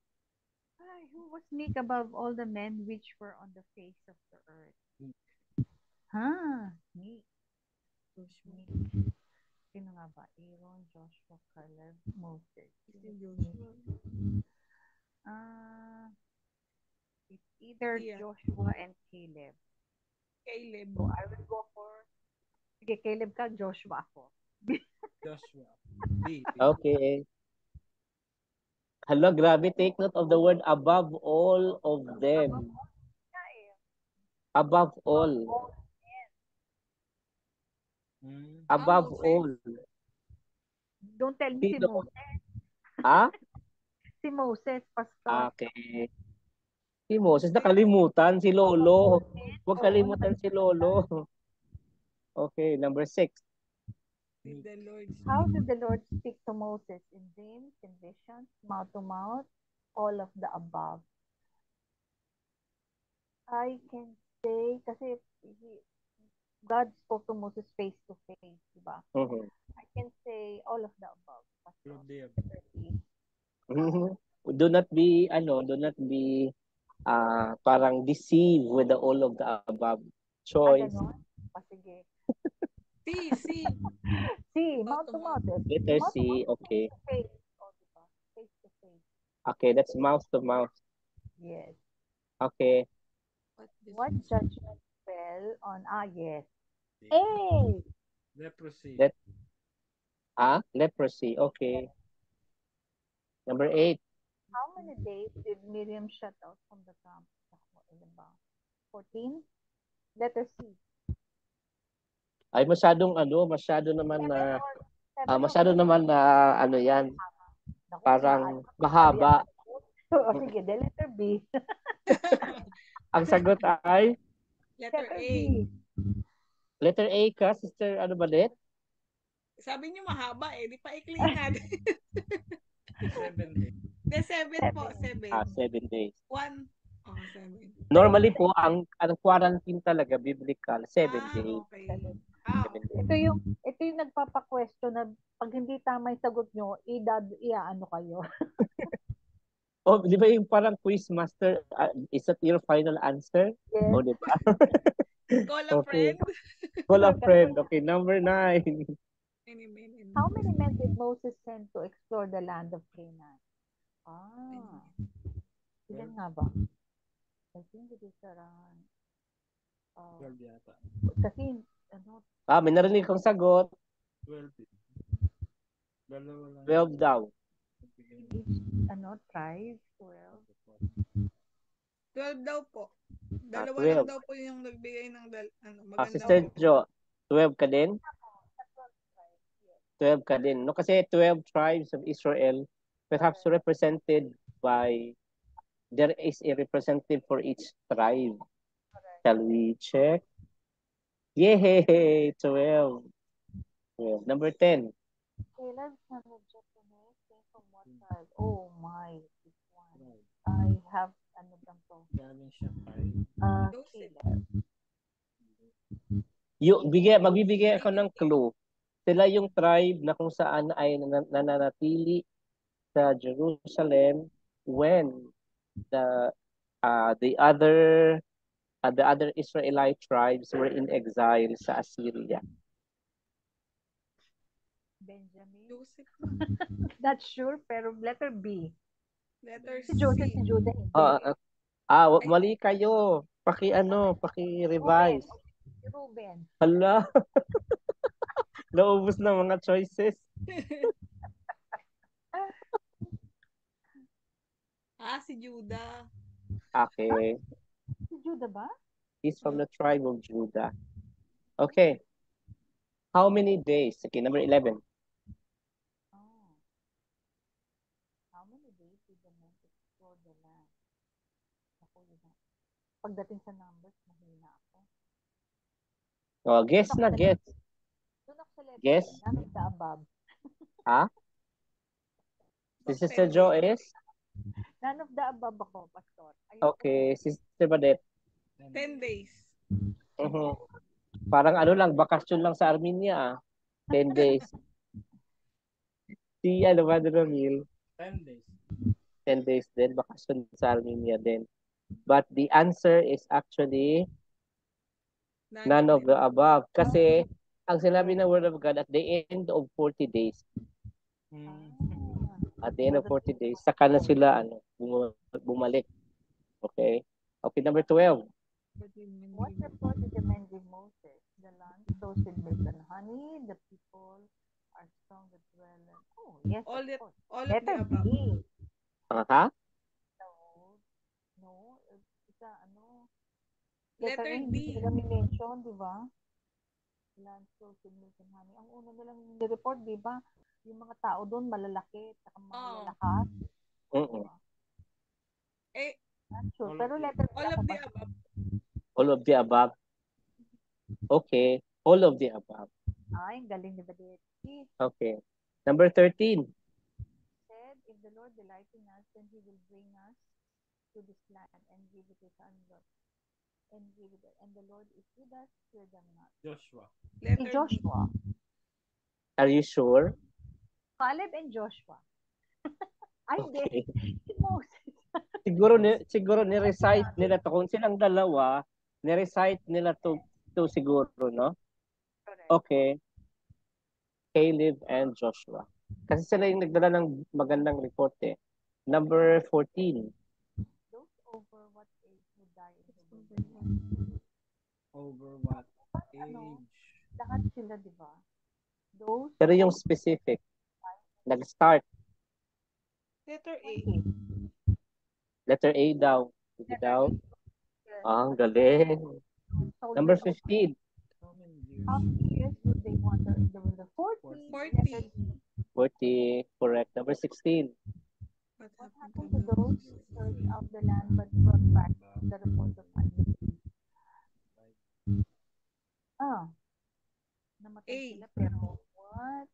Ay, who was meek above all the men which were on the face of the earth? Ha, meek. Meek. Sino nga ba? Aaron, Joshua, Caleb, Moses. Si Joshua. It's either Yeah. Joshua and Caleb. Caleb. So I will go for Sige, Caleb ka, Joshua ako. Joshua. Okay. Hello, grabe. Take note of the word above all of them. Above all. Hmm. Above all. Don't tell me si Sino? Moses. Ah? Si Moses, pastor. Okay. Si Moses, nakalimutan si Lolo. Huwag kalimutan si Lolo. Okay, number six. How did the Lord speak to Moses? In dreams, in visions, mouth to mouth, all of the above? I can say, kasi he, God spoke to Moses face to face, di ba? Mhm. I can say all of the above. All of the above. do not be ano do not be ah parang deceive with the all of the above Ah, choice ganon? Ah, sige. C, C. See, Mouth mouth to to mouth. letter Mouth C okay Face to face. Oh, di ba? Face to face. okay that's mouth to mouth Yes. okay What, does What it- judgment fell on, ah, yes. D. A. Leprosy. Let- ah leprosy okay number eight How many days did Miriam shut out from the camp? Ako, ilan ba? 14? Letter C. ay masyadong ano masyado naman na or masyado naman na ano yan parang mahaba Oh, sige, the letter B. ang sagot ay Letter A. Letter A ka sister ano ba net Sabi niyo mahaba eh. Di pa ikli natin. Seven days. De, seven po. Seven. ah seven days One. Oh, seven. normally po ang ang quarantine talaga biblical seven ah, days okay. Ah, Seven okay. days. Ito yung ito yung nagpapa-question na pag hindi tama yung sagot nyo, idad, iaano kayo. Oh, di ba yung parang quiz master, uh, is that your final answer? Yes. Oh, di ba? Call a Okay. friend. Call a friend. Okay, number nine. Many, many, How many men did Moses send to explore the land of Canaan? Ah, ilan nga ba? I think it is around, uh, Twelve yata. kasi, ano, Ah, may narinig kong sagot. Twelve. din. Dalawa lang. 12 daw. ano, tribe, 12. 12 daw po. Dalawa Ah, 12. lang daw po yung nagbigay ng dal ano, Ah, maganda Sister po. Jo, 12 ka din? 12 ka din. No? Kasi 12 tribes of Israel, perhaps represented by, there is a representative for each tribe. Shall we check? Yay! 12. 12. Number 10. Caleb, son of Jephunneh, came from what tribe? Oh my, this one. I have, lang to? Galing siya Uh. Caleb. Yung, bigay, magbibigay ako ng clue. Sila yung tribe na kung saan ay nan- nananatili sa Jerusalem when the uh, the other uh, the other Israelite tribes were in exile sa Assyria. Benjamin. Joseph. Not sure, pero letter B. Letter Si Joseph, C. si Judah, hindi. Ah, ah, ah, wa- mali kayo. Paki ano, paki-revise. Si Ruben. Hala. Naubos na mga choices. ah, si Judah. Okay. Si Judah ba? He's from the tribe of Judah. Okay. How many days? Okay, number 11. Oh. How many days did the men explore the land? Ako yun na. Pagdating sa numbers, mahina ako. Oh, guess na, guess. Doon ako sa letter Yes. A, none of the above. Si Sister Joyce? None of the above ako, Pastor. Ayoko. Okay, Sister Badet. 10 days. Mhm. Parang ano lang, bakasyon lang sa Armenia ah. 10 days. Si ano ba, Ramil? 10 days. 10 days din, bakasyon sa Armenia din. But the answer is actually none of the above. Kasi ang sinabi ng Word of God at the end of 40 days, Hmm. At the end of 40 days, saka na sila ano, bum- bumalik. Okay? Okay, number 12. What report did the men give Moses? The land flows with and honey. The people are strong that dwell. Oh, yes, All of the- course. All of the Letter above. B. Aha. No. No. Isa, ano? Letter, Letter hindi D. sila mention, di ba? Land flows with and honey. Ang una nilang nireport, di ba? Yung mga tao doon, malalaki, at mga Oo. Mm-mm. Eh, Not sure. All of Pero the- letter all of the above. All of the above. Okay. All of the above. Ay, ang galing ni Badetti. Okay. Number 13. said, If the Lord delight in us, then he will bring us to this land and give it to us and give it and the Lord is with us, fear them not. Joshua. Si Letter D. Joshua. Are you sure? Caleb and Joshua. Ay, hindi. Okay. Si Moses. Siguro ni siguro ni-recite nila to kung silang dalawa, ni-recite nila to to siguro, no? Correct. Okay. Caleb and Joshua. Kasi sila yung nagdala ng magandang report eh. Number 14. Those over what age would die in the wilderness. Over what Ano? age? Lahat sila, di ba? Those Pero yung specific, nag-start. Letter A. Letter A daw. Sige daw. Ah, ang galing. So, Number you know, 15. How many years? Would they wander in the wilderness? 40. Forty. Letter D. 40. Correct. Number 16. What happened to to those who searched out the land but brought back the report of Isaac? Ah. Namatay sila pero what?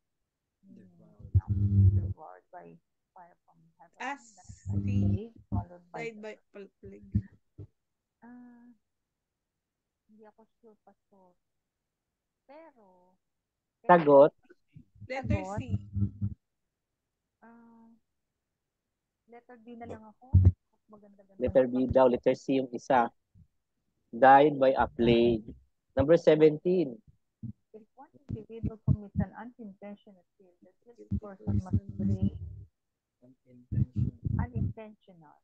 Devoured by fire from heaven. As plague followed by Died by plague. Ah, hindi ako sure, Pastor. Pero, Sagot. Letter. C. ah, letter D na lang ako. Maganda-ganda. Letter B daw. Letter C yung isa. Died by a plague. Number 17. Individual commits an unintentional sin, the guilty person must bring An intention. unintentional.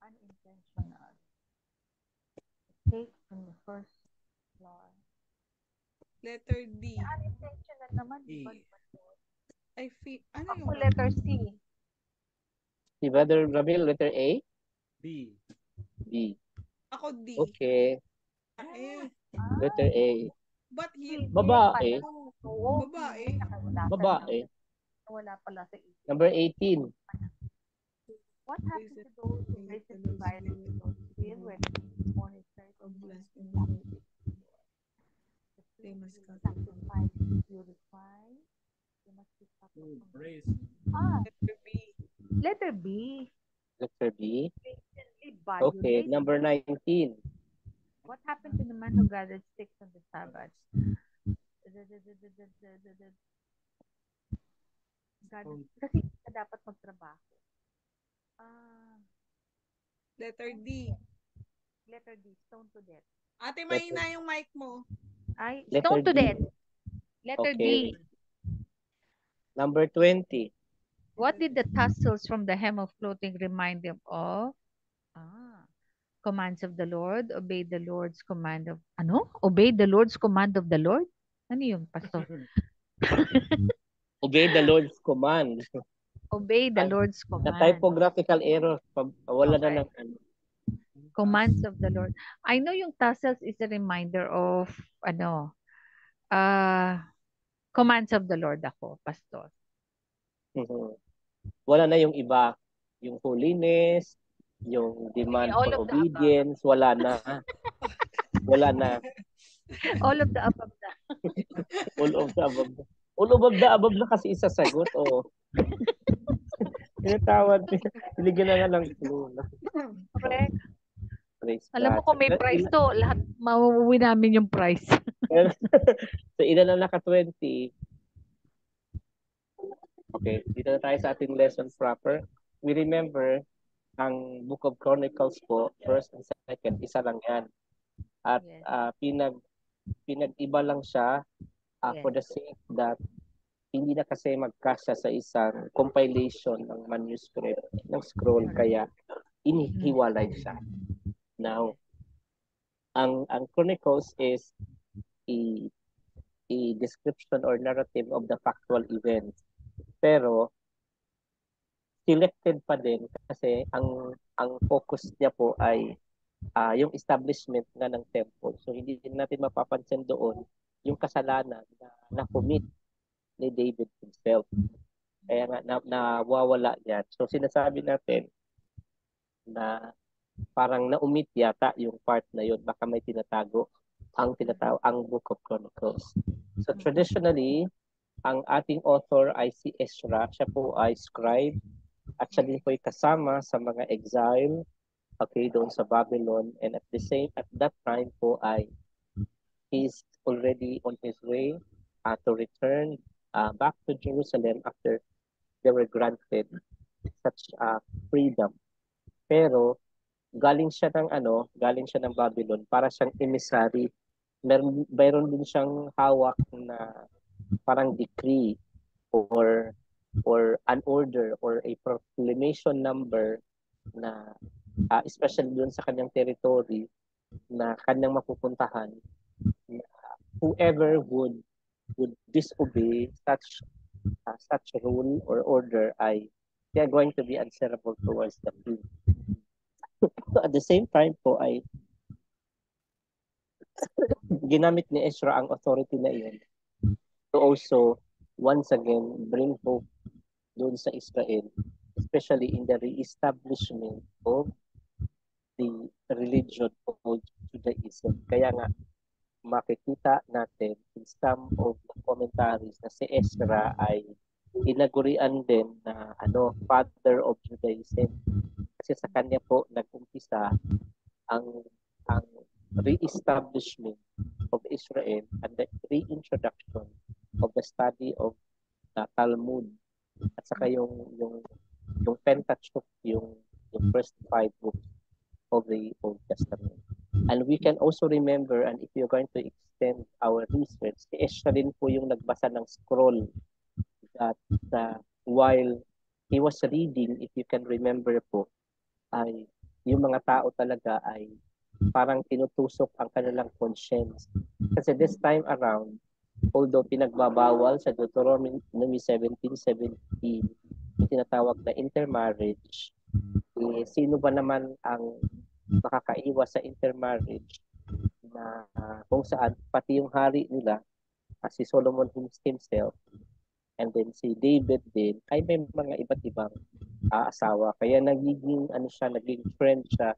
Unintentional. Take from the first law. Letter D. Unintentional naman, di ba? I feel, ano Ako yung letter C. Si Brother Ramil, letter A? B. B. Ako D. Okay. Ah, eh. Ah, Letter A. But he, Babae. pala. Oo. Babae. Babae. Wala pala sa isip. Number 18. What happened to those who resist violence to those filled with morning stars of must cut off. sanctify, purify? They must be from- Praise. Ah, Letter B. letter B. Letter B. Okay, number 19. What happened to the man who gathered sticks on the Sabbath? The- the- the- the- the- the- the- the- Gathered- Kasi ka dapat magtrabaho. Ah, Letter D. letter D, stone to death. Ate, mahina yung mic mo. Ay, Letter stone to death. Letter Okay. D. Number 20. What did the tassels from the hem of clothing remind them of? Ah, commands of the Lord. Obey the Lord's command of, ano? Obey the Lord's command of the Lord? Ano yun, pastor? Obey the Lord's command. Obey the Lord's The command. typographical error. Wala na Okay. ng ano. Commands of the Lord. I know yung tassels is a reminder of, ano, uh, commands of the Lord ako, pastor. Mhm. Wala na yung iba. Yung holiness, yung demand all for above. obedience, wala na. Wala na. All of the above na. All of the above. All of the above na kasi isasagot. Oo. Tinatawad. Piligyan na nga lang clue. Correct. Praise Alam mo kung may price to, lahat mauuwi namin yung price. so, ilan na naka-20? Okay, dito na tayo sa ating lesson proper. We remember, ang Book of Chronicles po, first and second, isa lang yan. At Yes. ah, pinag, pinag-iba lang siya ah, Yes. for the sake that hindi na kasi magkasya sa isang compilation ng manuscript, ng scroll, kaya inihiwalay siya. Now, ang ang Chronicles is a, a description or narrative of the factual events. Pero selected pa din kasi ang ang focus niya po ay ah, yung establishment nga ng temple. So hindi din natin mapapansin doon yung kasalanan na na-commit ni David himself. Kaya nga na, nawawala yan. So sinasabi natin na parang na-omit yata yung part na yun. Baka may tinatago ang tinataw ang Book of Chronicles. So traditionally, ang ating author ay si Ezra. Siya po ay scribe at siya din po kasama sa mga exile okay, doon sa Babylon and at the same at that time po ay he's already on his way uh, to return uh, back to Jerusalem after they were granted such uh, freedom. Pero galing siya ng ano, galing siya ng Babylon para siyang emissary. Meron, mayroon din siyang hawak na parang decree or or an order or a proclamation number na uh, especially doon sa kanyang territory na kanyang mapupuntahan whoever would would disobey such uh, such rule or order ay they are going to be answerable towards the king. At the same time po ay ginamit ni Ezra ang authority na iyon to also once again bring hope doon sa Israel, especially in the re-establishment of the religion called Judaism. Kaya nga, makikita natin in some of the commentaries na si Ezra ay inagurian din na ano father of Judaism kasi sa kanya po nag-umpisa ang ang re-establishment of Israel and the reintroduction of the study of the Talmud at saka yung yung yung Pentateuch yung yung first five books of the Old Testament. And we can also remember, and if you're going to extend our research, si Ezra din po yung nagbasa ng scroll that uh, while he was reading, if you can remember po, ay yung mga tao talaga ay parang tinutusok ang kanilang conscience. Kasi this time around, although pinagbabawal sa Deuteronomy 17:17 yung tinatawag na intermarriage, eh, sino ba naman ang makakaiwas sa intermarriage na uh, kung saan pati yung hari nila uh, si Solomon himself and then si David din ay may mga iba't ibang uh, asawa. Kaya nagiging ano siya, naging friend siya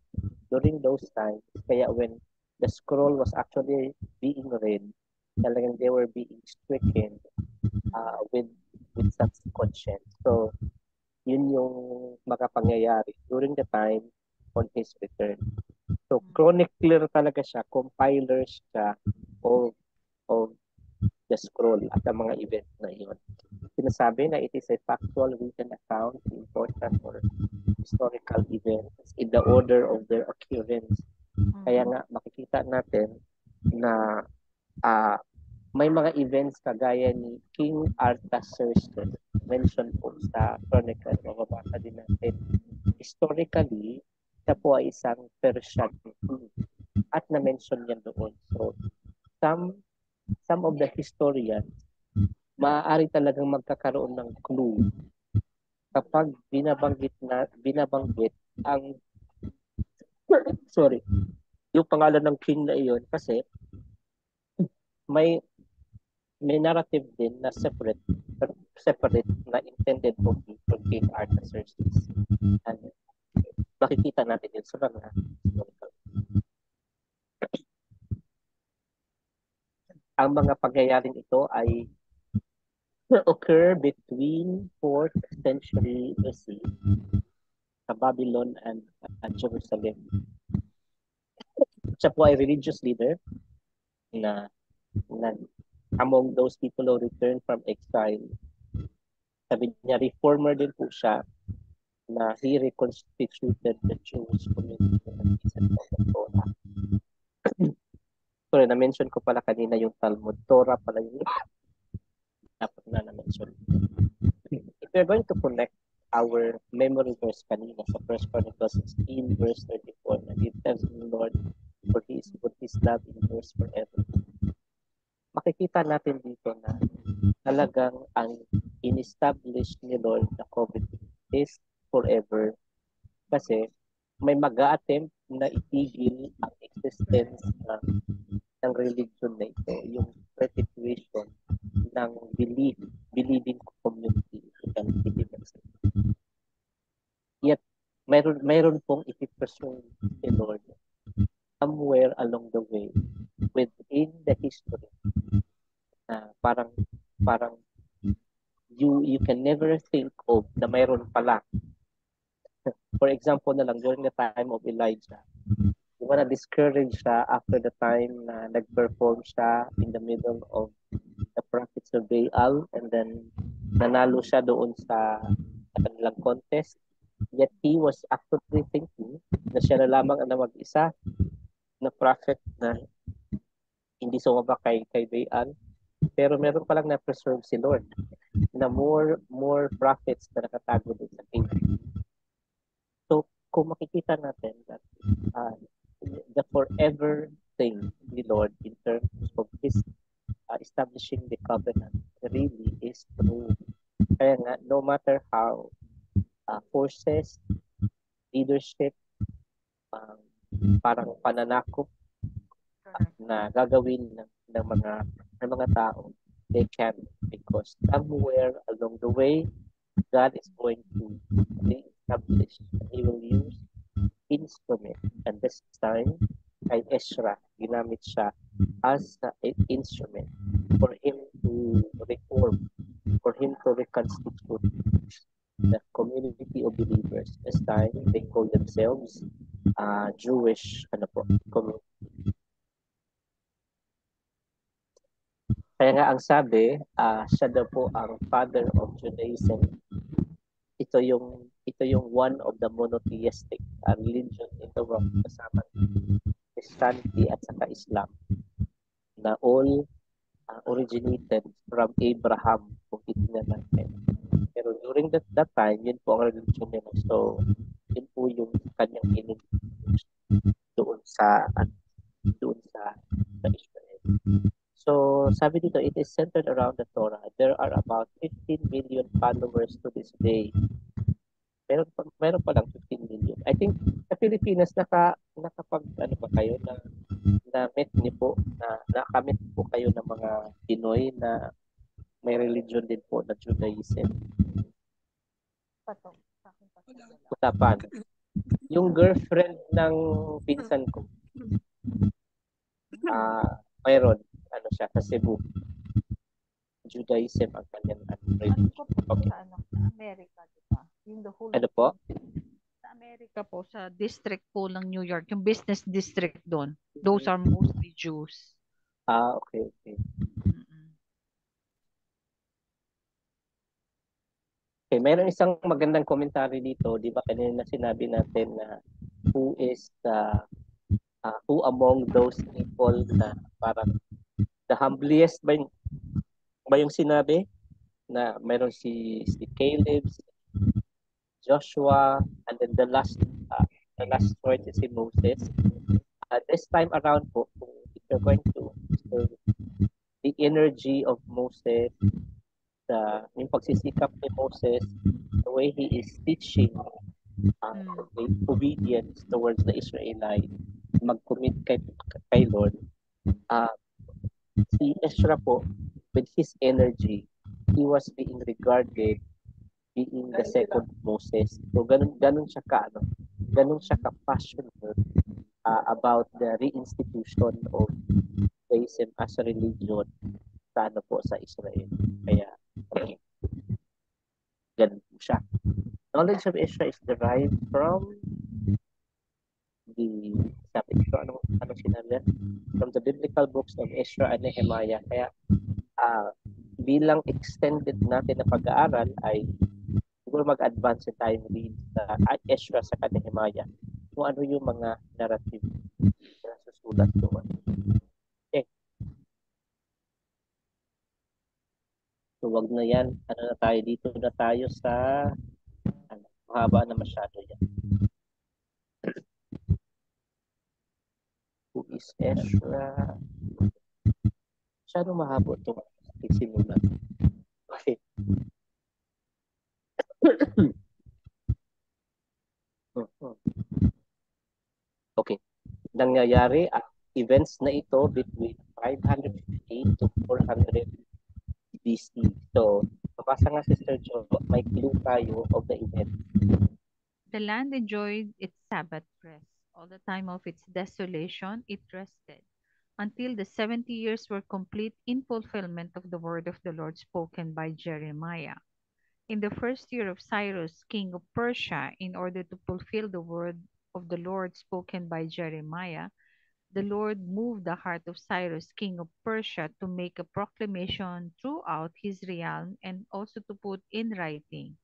during those times. Kaya when the scroll was actually being read, talagang they were being stricken uh, with with such conscience. So, yun yung makapangyayari during the time on his return. So, chronicler talaga siya, compiler siya of, of the scroll at ang mga event na iyon. Sinasabi na it is a factual written account important or historical events in the order of their occurrence. Kaya nga makikita natin na uh, may mga events kagaya ni King Artaxerxes mentioned po sa Chronicle, mababasa din natin. Historically, siya po ay isang Persian king at na-mention yan doon. So, some some of the historians maaari talagang magkakaroon ng clue kapag binabanggit na binabanggit ang sorry yung pangalan ng king na iyon kasi may may narrative din na separate separate na intended for King Artaxerxes. And makikita natin yun sa mga. Ang mga pangyayaring ito ay occur between 4th century BC sa Babylon and, and Jerusalem. Siya po ay religious leader na, na among those people who returned from exile. Sabi niya, reformer din po siya na he reconstituted the Jewish community and Torah. Sorry, na-mention ko pala kanina yung Talmud. Torah pala yung dapat na na-mention. If we're going to connect our memory verse kanina sa 1 Chronicles 16 verse 34 na it tells the Lord for his, for his love endures forever. Makikita natin dito na talagang ang in-establish ni Lord na COVID is forever kasi may mag attempt na itigil ang existence ng, ng religion na ito, yung perpetuation ng belief, believing community Philippines. Yet, mayroon, mayroon pong ipipursue si Lord somewhere along the way within the history na uh, parang parang you you can never think of na mayroon pala. For example na lang, during the time of Elijah, you wanna discourage siya after the time na nag-perform siya in the middle of the prophets of Baal and then nanalo siya doon sa, sa kanilang contest. Yet he was actually thinking na siya na lamang ang mag-isa na prophet na hindi sumaba kay, kay Baal. Pero meron palang na-preserve si Lord na more more prophets na nakatago din sa cave. So, kung makikita natin that uh, the forever thing ni Lord in terms of His uh, establishing the covenant really is true. Kaya nga, no matter how uh, forces, leadership, um, parang pananakop na gagawin ng, ng mga ng mga tao they can because somewhere along the way God is going to establish He will use instrument. And this time kay Ezra ginamit siya as an instrument for him to reform for him to reconstitute the community of believers. This time they call themselves uh, Jewish ano po, community Kaya nga ang sabi, uh, siya daw po ang father of Judaism. Ito yung ito yung one of the monotheistic uh, religion in the world kasama Christianity at saka Islam na all uh, originated from Abraham kung titignan natin. Pero during that, that time, yun po ang religion nila. So, yun po yung kanyang inintroduce doon sa doon sa, sa Israel. So, sabi dito, it is centered around the Torah. There are about 15 million followers to this day. Meron pa, meron pa lang 15 million. I think sa Pilipinas, naka, nakapag, ano ba kayo, na na-meet niyo po, na nakamit po kayo ng mga Pinoy na may religion din po na Judaism? Pato. Usapan. Yung girlfriend ng pinsan ko, ah mayroon, ano siya, sa Cebu. Judaism ang kanyang ano, Ano religion. ko po Okay. sa ano, Amerika, di ba? Yung the whole Ano po? sa Amerika po, sa district po ng New York, yung business district doon. Those are mostly Jews. Ah, okay, okay. Mm-mm. Okay, mayroon isang magandang komentary dito, di ba kanina sinabi natin na who is the uh, who among those people na parang the humblest ba yung, ba yung sinabi na mayroon si si Caleb, si Joshua, and then the last uh, the last word is si Moses. Uh, this time around po, kung if you're going to observe the energy of Moses, the yung pagsisikap ni Moses, the way he is teaching uh, obedience towards the Israelites, mag-commit kay, kay Lord, uh, si Ezra po, with his energy, he was being regarded being the second Moses. So, ganun, ganun siya ka, ano, ganun siya ka-passionate uh, about the reinstitution of Judaism as a religion sa ano po sa Israel. Kaya, okay. Ganun po siya. Knowledge of Israel is derived from the sabi ko ano ano sinabi yan? from the biblical books of Ezra and Nehemiah kaya ah, bilang extended natin na pag-aaral ay siguro mag-advance time read sa at Ezra sa Nehemiah kung ano yung mga narrative na susulat doon. Okay. So wag na yan. Ano na tayo dito na tayo sa ano, mahaba na masyado yan. Who is Ezra? Masyado mahaba ito. Simulan. Okay. Okay. Nangyayari at events na ito between 550 to 400 BC. So, mabasa nga Sister Jo, may clue tayo of the event. The land enjoyed its Sabbath rest. All the time of its desolation, it rested, until the seventy years were complete in fulfillment of the word of the Lord spoken by Jeremiah. In the first year of Cyrus, king of Persia, in order to fulfill the word of the Lord spoken by Jeremiah, the Lord moved the heart of Cyrus, king of Persia, to make a proclamation throughout his realm and also to put in writing.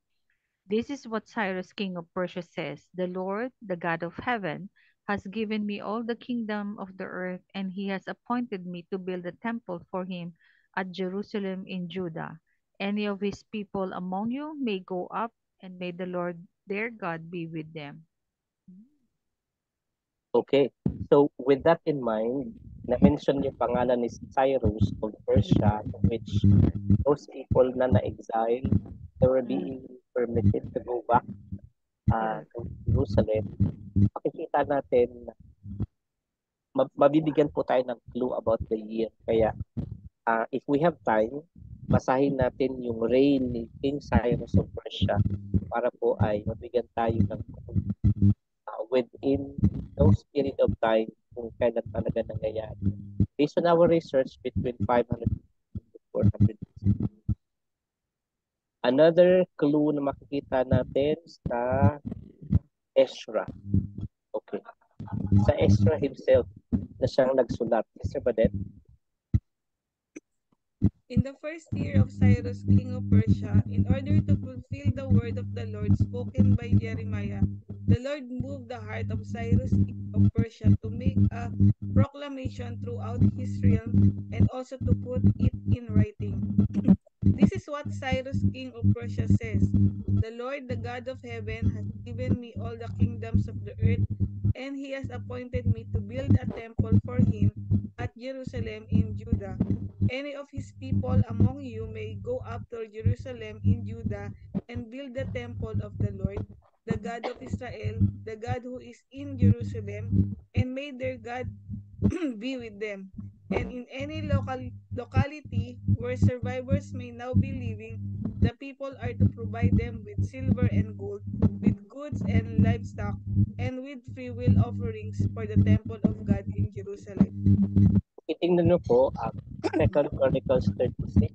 This is what Cyrus, king of Persia, says The Lord, the God of heaven, has given me all the kingdom of the earth, and he has appointed me to build a temple for him at Jerusalem in Judah. Any of his people among you may go up, and may the Lord their God be with them. Okay. So, with that in mind, na-mention yung pangalan ni Cyrus of Persia, which those people na na-exile, they were being permitted to go back uh, to Jerusalem. Makikita natin, ma- mabibigyan po tayo ng clue about the year. Kaya, uh, if we have time, basahin natin yung reign ni King Cyrus of Persia para po ay mabigyan tayo ng uh, within those period of time kung kailan talaga nangyayari. Based on our research, between 500 to 400 Another clue na makikita natin sa Ezra. Okay. Sa Ezra himself na siyang nagsulat. Mr. Badet? In the first year of Cyrus, king of Persia, in order to fulfill the word of the Lord spoken by Jeremiah, the Lord moved the heart of Cyrus, king of Persia, to make a proclamation throughout his realm and also to put it in writing. This is what Cyrus, king of Persia, says The Lord, the God of heaven, has given me all the kingdoms of the earth, and he has appointed me to build a temple for him at Jerusalem in Judah. Any of his people among you may go up to Jerusalem in Judah and build the temple of the Lord, the God of Israel, the God who is in Jerusalem, and may their God be with them. And in any local locality where survivors may now be living, the people are to provide them with silver and gold, with goods and livestock, and with free will offerings for the temple of God in Jerusalem. Itingnan nyo po ang 2 Chronicles 36,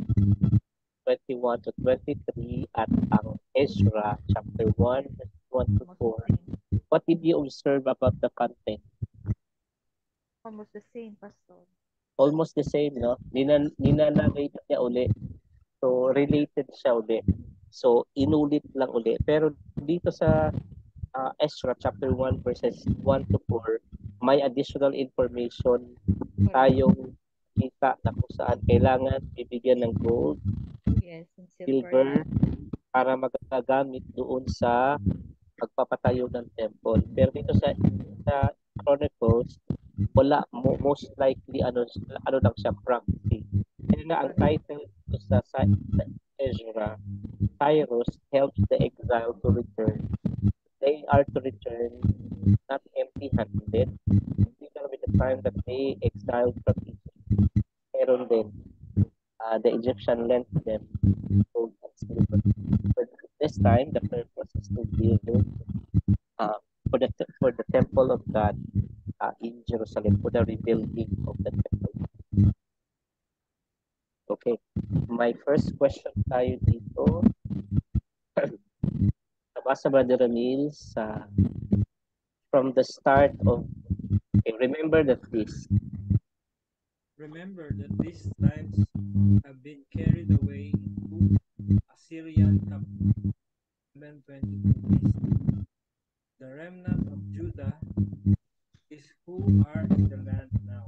21 to 23 at ang Ezra chapter 1, verse 1 to 4. What did you observe about the content? Almost the same, Pastor. Almost the same, no? Ninan ninanarrate niya uli. So, related siya uli. So, inulit lang uli. Pero dito sa uh, Ezra chapter 1 verses 1 to 4, may additional information tayong kita na kung saan kailangan bibigyan ng gold, Yes, silver. para magagamit doon sa pagpapatayo ng temple. Pero dito sa sa Chronicles, wala mo, most likely ano ano lang siya practice. Kaya nga ang title dito sa, sa, Ezra, Cyrus helps the exile to return. They are to return not empty-handed. Hindi lang with the time that they exiled from Egypt. Meron din. Uh, the Egyptian lent them gold and silver. But this time, the purpose is to build uh, for the for the temple of God uh, in Jerusalem, for the rebuilding of the temple. Okay. My first question tayo dito. Nabasa ba ni Ramil sa from the start of okay, remember that this Remember that these times have been carried away into Assyrian captivity. 22 BC. The remnant of Judah is who are in the land now.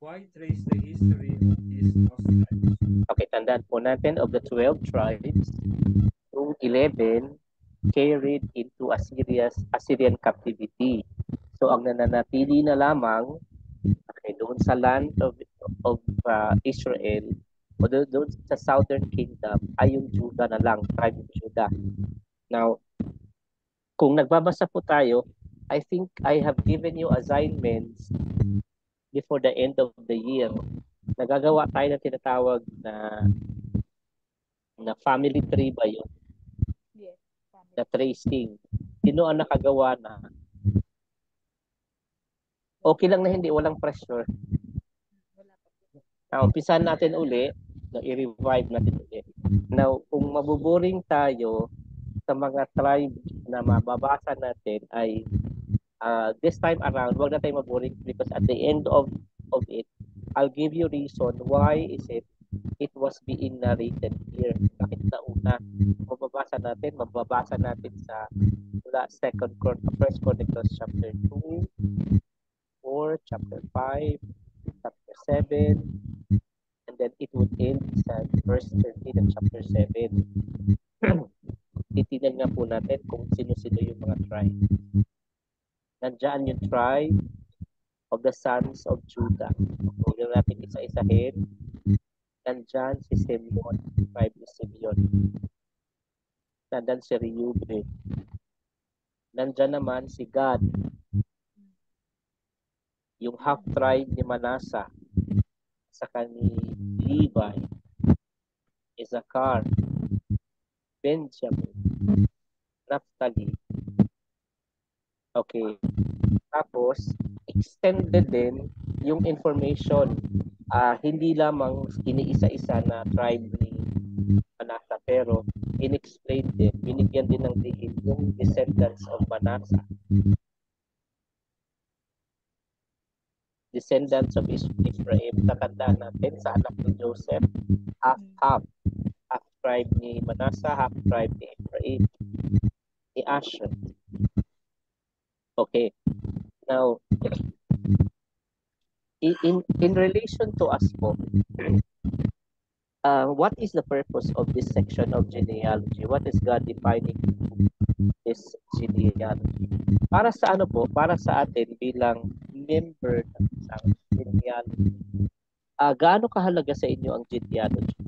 Why trace the history of these lost tribes? Okay, tandaan po natin of the 12 tribes, yung 11 carried into Assyria's Assyrian captivity. So ang nananatili na lamang okay, doon sa land of of uh, Israel o do- doon sa southern kingdom ay yung Judah na lang, tribe of Judah. Now, kung nagbabasa po tayo, I think I have given you assignments before the end of the year. Nagagawa tayo ng tinatawag na na family tree ba yun? Yes. Na tracing. Sino ang nakagawa na? Okay lang na hindi, walang pressure. Now, umpisan natin uli, na i-revive natin uli. Now, kung mabuboring tayo sa mga tribe na mababasa natin ay uh, this time around, wag na tayo maboring because at the end of of it, I'll give you reason why is it it was being narrated here. Bakit na una, mababasa natin, mababasa natin sa mula second first Chronicles chapter 2, 4, chapter 5, chapter 7, and then it would end sa verse 13 of chapter 7. Titignan nga po natin kung sino-sino yung mga tribe. Nandiyan yung tribe of the sons of Judah. Na natin isa-isahin. Nandiyan si Simeon, tribe ni Simeon. Nandiyan si Reuben. Nandiyan naman si Gad, yung half tribe ni Manasa, saka ni Levi, Isaacar, Benjamin, Naphtali. Okay. Tapos, extended din yung information. Ah, hindi lamang iniisa-isa na tribe ni Manasa, pero in-explain din, binigyan din ng diin yung descendants of Manasa. Descendants of Israel. Tatandaan natin sa anak ni Joseph, half-half. Half tribe ni Manasa, half tribe ni Ephraim. Ni Asher. Okay. Now, in, in, relation to us po, uh, what is the purpose of this section of genealogy? What is God defining this genealogy? Para sa ano po? Para sa atin bilang member ng isang genealogy. Uh, gaano kahalaga sa inyo ang genealogy?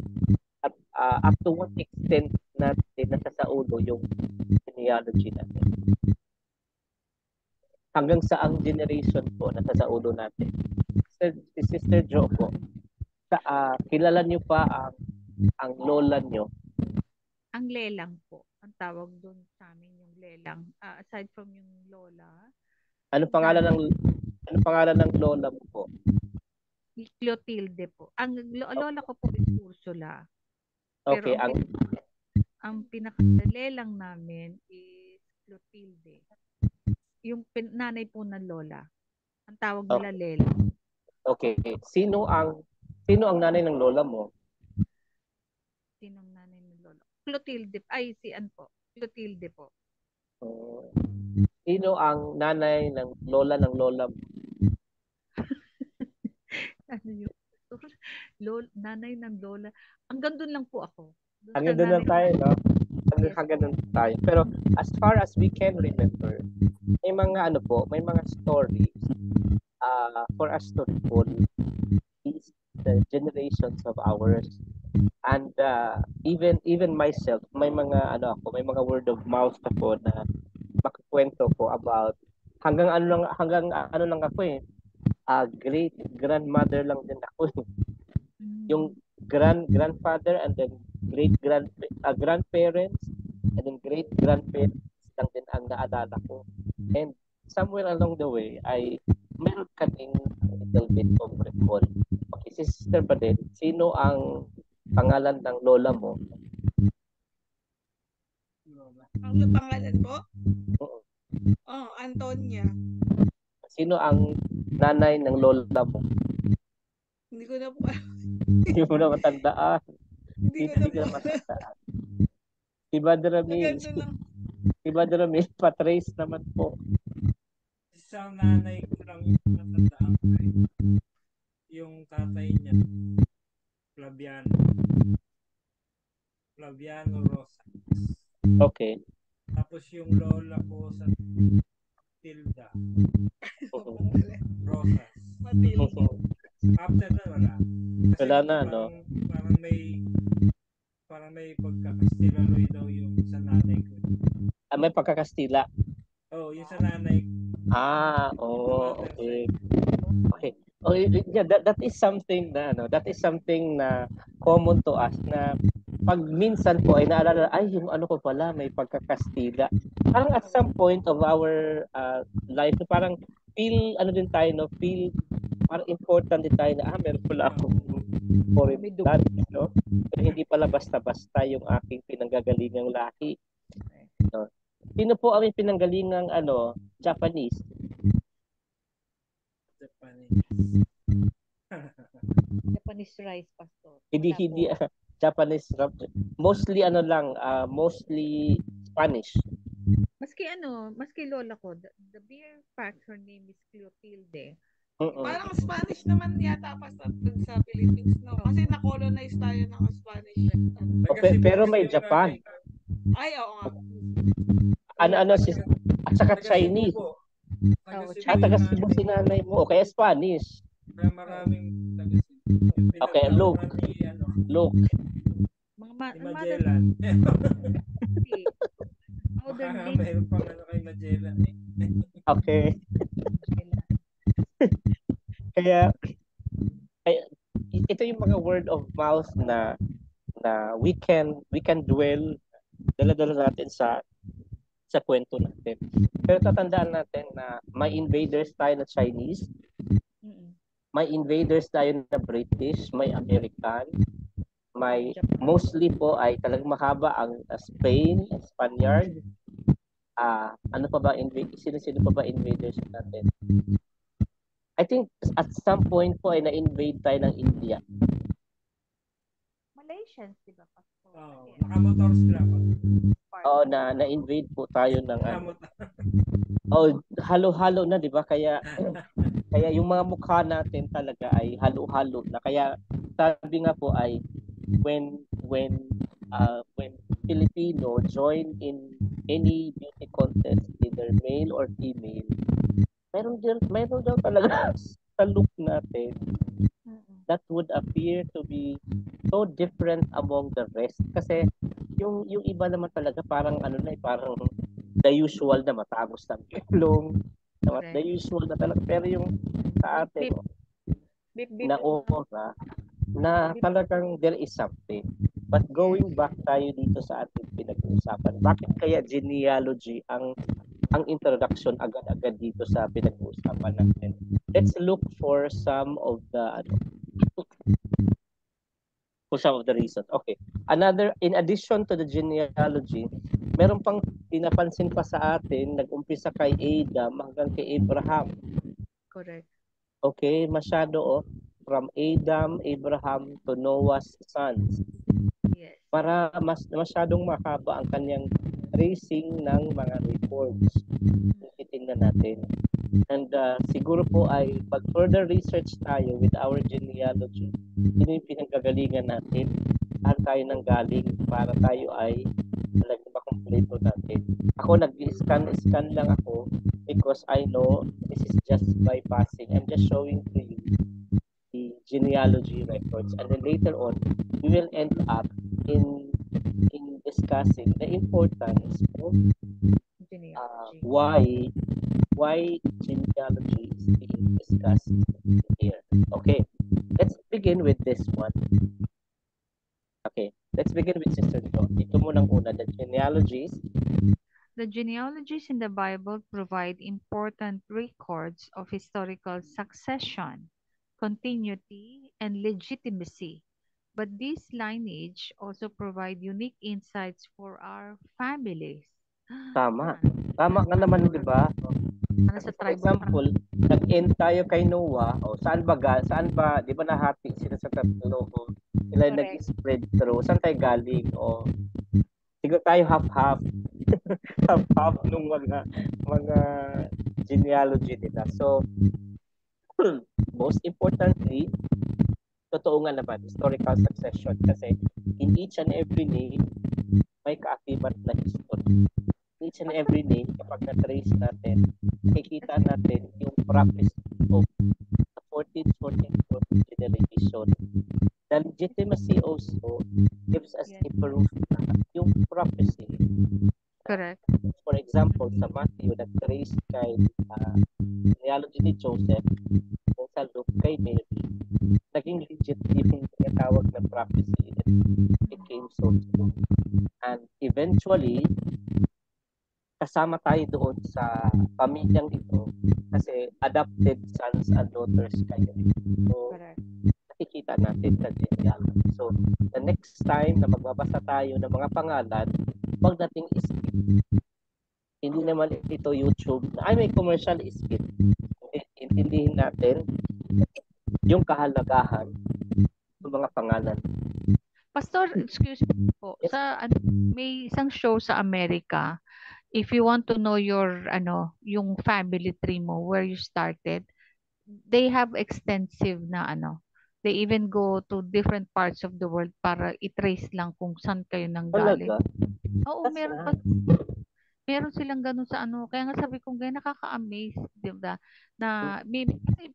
At uh, up to what extent natin nasa sa ulo yung genealogy natin? Hanggang sa ang generation po na sa ulo natin. Sister, si Sister Jo po, sa, ah, kilala niyo pa ang ang lola niyo. Ang lelang po. Ang tawag doon sa amin yung lelang. Ah, aside from yung lola, Ano pangalan ng ano pangalan ng lola mo po? Clotilde po. Ang lo- lola ko po is Ursula. Pero Okay, ang ang pinakalelang namin is Clotilde. Yung pin- nanay po ng lola. Ang tawag nila Lela. okay, sino ang sino ang nanay ng lola mo? Sinong nanay ng lola? Clotilde. Ay, si An po. Clotilde po. Oh, sino ang nanay ng lola ng lola mo? Ano yung Lol, nanay ng lola. Hanggang doon lang po ako. Doon sa Hanggang doon lang tayo, no? Hanggang, doon tayo. Pero as far as we can remember, may mga ano po, may mga stories uh, for us to recall these the generations of ours. And uh, even even myself, may mga ano ako, may mga word of mouth ako na makukwento ko about hanggang ano lang hanggang ano lang ako eh. Uh, great grandmother lang din ako. yung grand grandfather and then great grand uh, grandparents and then great grandparents lang din ang naalala ko. And somewhere along the way ay meron kaming little bit of recall. Okay, si Sister Badel, sino ang pangalan ng lola mo? Ang pangalan po? Oo. Oh, Antonia. Sino ang nanay ng lola mo? Hindi ko na po Hindi mo na matandaan. Hindi ko na po. matandaan. Si Badr Ramil, si patrace naman po. Isang nanay ko lang yung natandaan ko eh. Yung tatay niya, Flaviano. Flaviano Rosas. Okay. Tapos yung lola ko sa Tilda Rosas. Matilda. After na wala. Kasi Wala na, no? parang, Parang may parang may pagkakastilaloy daw yung sa nanay ko. Ah, may pagkakastila. Oh, yung sa nanay ko. Ah, oh, okay. Okay. Oh, yeah, that, that is something na ano, that is something na common to us na pag minsan po ay naalala, ay yung ano ko pala, may pagkakastila. Parang at some point of our uh, life, parang feel, ano din tayo, no? Feel, parang important din tayo na, ah, meron pala akong blood, no? Pero hindi pala basta-basta yung aking pinanggagalingang lahi. No? Sino po ang pinanggalingang ano, Japanese? Japanese. Japanese rice pastor. Hindi Wala hindi ah, Japanese. Mostly ano lang, ah, mostly Spanish. Maski ano, maski lola ko, the, the beer fact, her name is Clotilde. Mm-mm. Parang Spanish naman yata pa sa, sa Philippines, no? Kasi na-colonize tayo ng Spanish. ano. Oh, pe- pero may Japan. nanay ko, Ay, oo nga. Ano ano si at saka Chinese. Oh, Ah, yung taga Cebu si nanay mo. Kaya Spanish. Kaya maraming taga. Okay, Ni, ano, Look, Mga ma- Magellan. Hindi. Baka mayroon pang ano kay Magellan eh. okay. Kaya, kaya ito yung mga word of mouth na na we can we can dwell dala-dala natin sa sa kwento natin. Pero tatandaan natin na may invaders tayo na Chinese, may invaders tayo na British, may American, may mostly po ay talagang mahaba ang uh, Spain, Spaniard. Ah, ano pa ba invade sino-sino pa ba invaders natin? I think at some point po ay na-invade tayo ng India. Malaysians, di ba? Oh, nakamotor sila po. Oo, na na-invade po tayo ng. Nakamotor. Oh, halo-halo na 'di ba? Kaya kaya yung mga mukha natin talaga ay halo-halo na. Kaya sabi nga po ay when when uh, when Filipino join in any beauty contest, either male or female, meron din, meron daw talaga sa look natin. That would appear to be so different among the rest. Kasi yung yung iba naman talaga parang ano na eh, parang the usual na matagos ng ilong. Not the usual na talaga. Pero yung sa atin, Beep, beep, beep. na ora, na talagang there is something. But going back tayo dito sa ating pinag-uusapan, bakit kaya genealogy ang ang introduction agad-agad dito sa pinag-uusapan natin? Let's look for some of the ano, for some of the reasons. Okay. Another, in addition to the genealogy, meron pang pinapansin pa sa atin, nag-umpisa kay Adam hanggang kay Abraham. Correct. Okay, masyado oh, from Adam, Abraham to Noah's sons. Yes. Para mas masyadong mahaba ang kanyang tracing ng mga records. Titingnan natin. And uh, siguro po ay pag further research tayo with our genealogy, yun yung pinanggagalingan natin, saan tayo nang galing para tayo ay talagang makompleto natin. Ako nag-scan-scan lang ako because I know this is just bypassing. I'm just showing to you the genealogy records and then later on we will end up in discussing the importance of uh, why why genealogy is being discussed here. Okay, let's begin with this one. Okay, let's begin with Sister Jo. Ito munang una, the genealogies. The genealogies in the Bible provide important records of historical succession, continuity, and legitimacy. But this lineage also provide unique insights for our families. Tama. Tama nga naman, di ba? Ano sa For example, nag-end tayo kay Noah. O saan ba, ga- saan ba, di ba nahati sila sa tatlo? O, sila nag-spread through. Saan tayo galing? O, siguro tayo half-half. half-half nung mga, mga genealogy nila. So, most importantly, totoo nga naman, historical succession. Kasi in each and every name, may kaakibat na history. Each and every name, kapag na-trace natin, makikita natin yung prophecy of the 14th, 14th, 14th generation. The legitimacy also gives us a proof na yung prophecy. Correct. For example, sa Matthew, nag-trace kay uh, genealogy ni Joseph, sa Luke kay Mary, naging legit yung tinatawag na prophecy and became so true. And eventually, kasama tayo doon sa pamilyang ito kasi adopted sons and daughters kayo. So, nakikita natin sa genealogy. So, the next time na magbabasa tayo ng mga pangalan, huwag nating skip. Hindi naman ito YouTube. Ay, may commercial skip. Intindihin natin yung kahalagahan ng mga pangalan. Pastor, excuse me po. Yes. Sa ano, may isang show sa Amerika, if you want to know your ano, yung family tree mo, where you started, they have extensive na ano. They even go to different parts of the world para i-trace lang kung saan kayo nang galing. Talaga? Oo, That's meron pa- meron silang ganun sa ano. Kaya nga sabi ko, gaya nakaka-amaze, di ba? Na may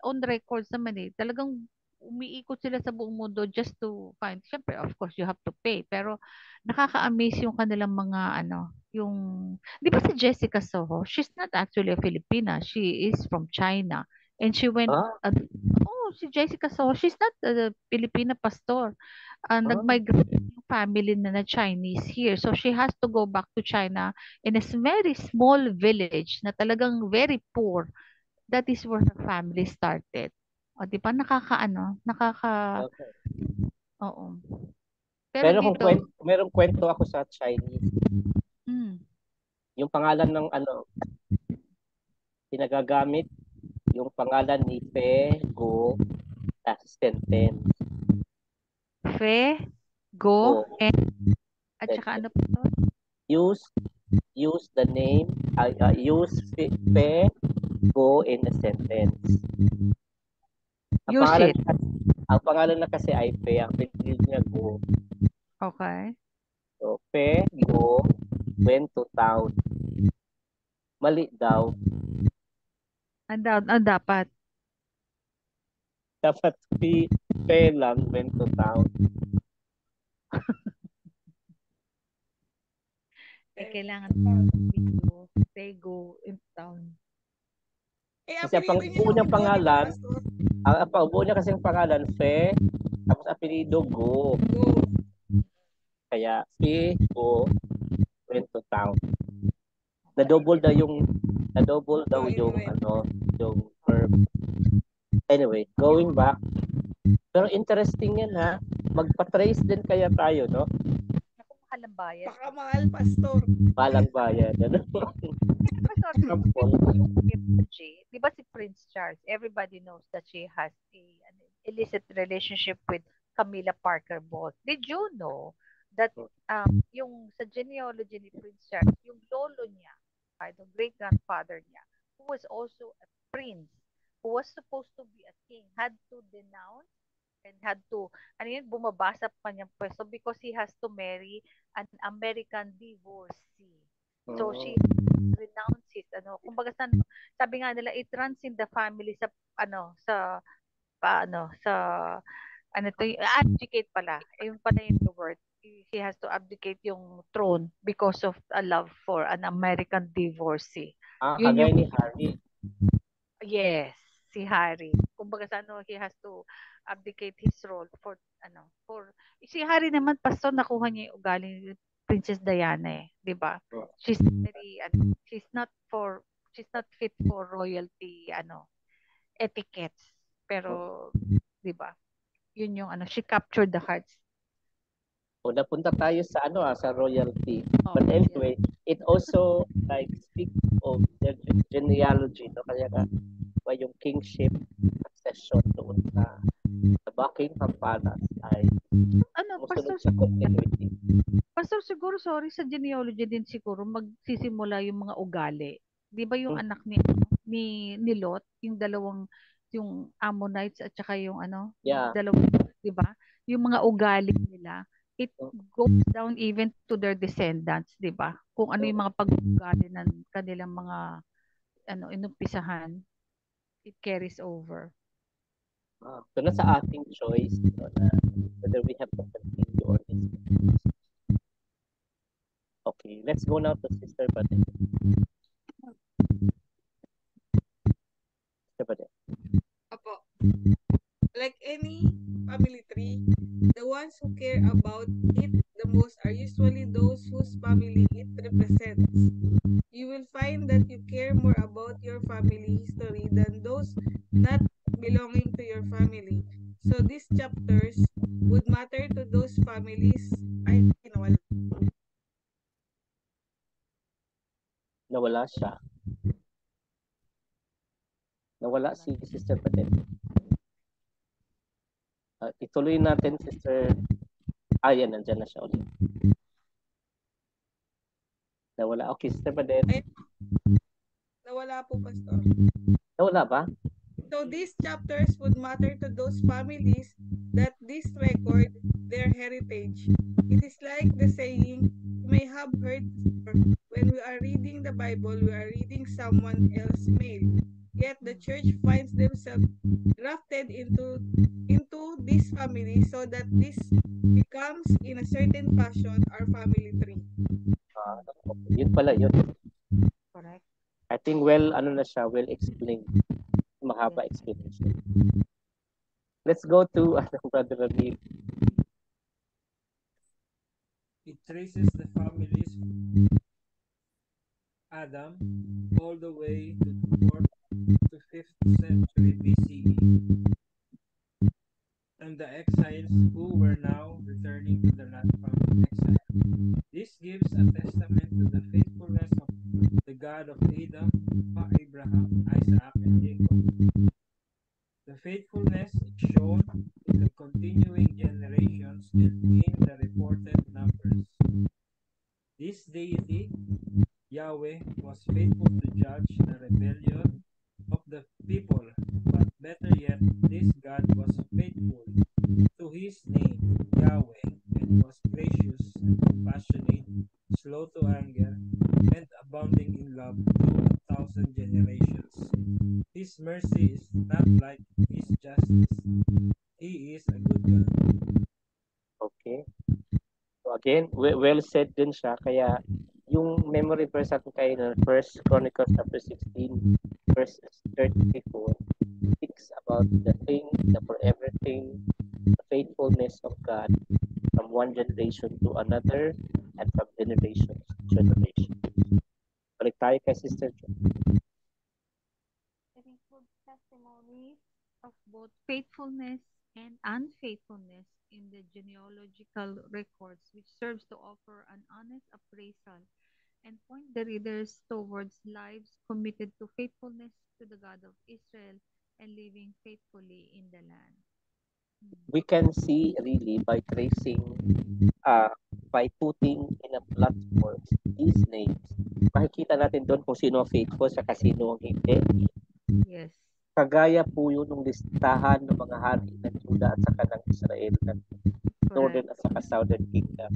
on records naman eh. Talagang umiikot sila sa buong mundo just to find. Siyempre, of course, you have to pay. Pero nakaka-amaze yung kanilang mga ano, yung di ba si Jessica Soho? She's not actually a Filipina. She is from China. And she went Ah, Oh, si Jessica Soho, she's not a Filipina pastor. Uh, Ah. nag-migrate yung family na na Chinese here. So she has to go back to China in a very small village na talagang very poor. That is where her family started. O, di ba? Nakakaano? Nakaka... okay. Oo. Pero Pero kung dito, kwento, merong kwento ako sa Chinese, mm, yung pangalan ng ano, pinagagamit yung pangalan ni Pe Go as sentence. Fe, Go, Go. and at saka ano pa to? Use use the name uh, uh, use Pe, Pe Go in a sentence. Ang Use pangalan, it. ang pangalan na kasi ay Pe, ang pinili niya Go. Okay. So, Pe Go went to town. Mali daw. Ang, da- ang dapat. Dapat Pe, Pe lang went to town. Eh, kailangan video, they go in town. Eh, Kasi ang pang- apelido niya buo niyang yung Go, di ba, pangalan? Ang ang buo niya kasing pangalan, Fe, tapos apelido Go. Go. Kaya Fe, Go, went to town. Na-double daw yung, na-double daw yung, ano, yung verb. Anyway, going back. Pero interesting yan ha. Magpa-trace din kaya tayo, no? Naku, mahal ang bayan. Baka mahal, Pastor. Balang bayan. Ano? Pastor, di ba si Prince Charles, everybody knows that she has a an illicit relationship with Camilla Parker Bowles. Did you know that um, yung sa genealogy ni Prince Charles, yung lolo niya, ay, the great-grandfather niya, who was also a prince, who was supposed to be a king, had to denounce and had to, ano yun, bumabasa pa niyang pwesto because he has to marry an American divorcee. So she renounces ano kumbaga sa sabi nga nila it runs in the family sa ano sa paano sa ano to abdicate pala ayun pala yung word he has to abdicate yung throne because of a love for an American divorcee Ah, Yun yung- ni Harry. yes si Harry kumbaga sa ano he has to abdicate his role for ano for si Harry naman pastor nakuha niya yung ugali ni Princess Diana eh, 'di ba? Oo. She's very ano, she's not for she's not fit for royalty ano etiquettes. Pero 'di ba? Yun yung ano, she captured the hearts. O napunta tayo sa ano ah, sa royalty. of But anyway, it also like speaks of the ge- genealogy, no? Kaya nga, ba yung kingship succession doon sa, sa Buckingham Palace ay ano, pastor, sa continuity. pastor siguro sorry sa genealogy din siguro magsisimula yung mga ugali. 'Di ba yung Hmm. anak ni ni ni Lot, yung dalawang yung Ammonites at saka yung ano, Yeah. dalawang, 'di ba? Yung mga ugali nila, it goes down even to their descendants, 'di ba? Kung ano yung mga pag-ugali ng kanilang mga ano inumpisahan, it carries over. Ah, so na sa ating choice no, na whether we have to continue or discontinue. Okay, let's go now to Sister Bade. Sister Bade. Apo. Like any family tree, the ones who care about it the most are usually those whose family it represents. You will find that you care more about your family history than those not belonging to your family. So these chapters would matter to those families. Ay, nawala. Nawala siya. Nawala si Sister Bade. Ah, ituloy natin, Sister. Ah, yan, nandyan na siya ulit. Nawala. Okay, Sister Bade. Nawala po, Pastor. Nawala ba? So these chapters would matter to those families that this record their heritage. It is like the saying you may have heard when we are reading the Bible, we are reading someone else's mail. Yet the church finds themselves grafted into into this family so that this becomes in a certain fashion our family tree. Ah, okay. Yun pala yun. Correct? I think well, ano na siya, well explained. Mahaba explanation. Let's go to ano, Brother Ramil. It traces the families Adam all the way to the 4th to 5th century BCE and the exiles who were now returning to the land from exile. This gives a testament to the faithfulness of the God of Adam, Abraham, Isaac, and Jacob. The faithfulness is shown in the continuing generations and in the reported numbers. This deity, Yahweh, was faithful to judge the rebellion of the people, but better yet, this God was faithful to his name, Yahweh, and was gracious and compassionate, slow to anger, and abounding in love to a thousand generations. His mercy is not like his justice. He is a good God. Okay. So again, we- well said din siya. Kaya yung memory verse natin kayo na First Chronicles chapter 16, verses 34 speaks about the thing, the forever thing, the faithfulness of God from one generation to another and from generation to generation. Balik tayo kay Sister. It includes testimonies of both faithfulness and unfaithfulness in the genealogical records, which serves to offer an honest appraisal and point the readers towards lives committed to faithfulness to the God of Israel and living faithfully in the land. we can see really by tracing, uh, by putting in a platform these names, makikita natin doon kung sino ang faithful sa sino ang hindi. Yes. Kagaya po yun ng listahan ng mga hari ng Juda at saka ng Israel ng Northern at saka Southern Kingdom.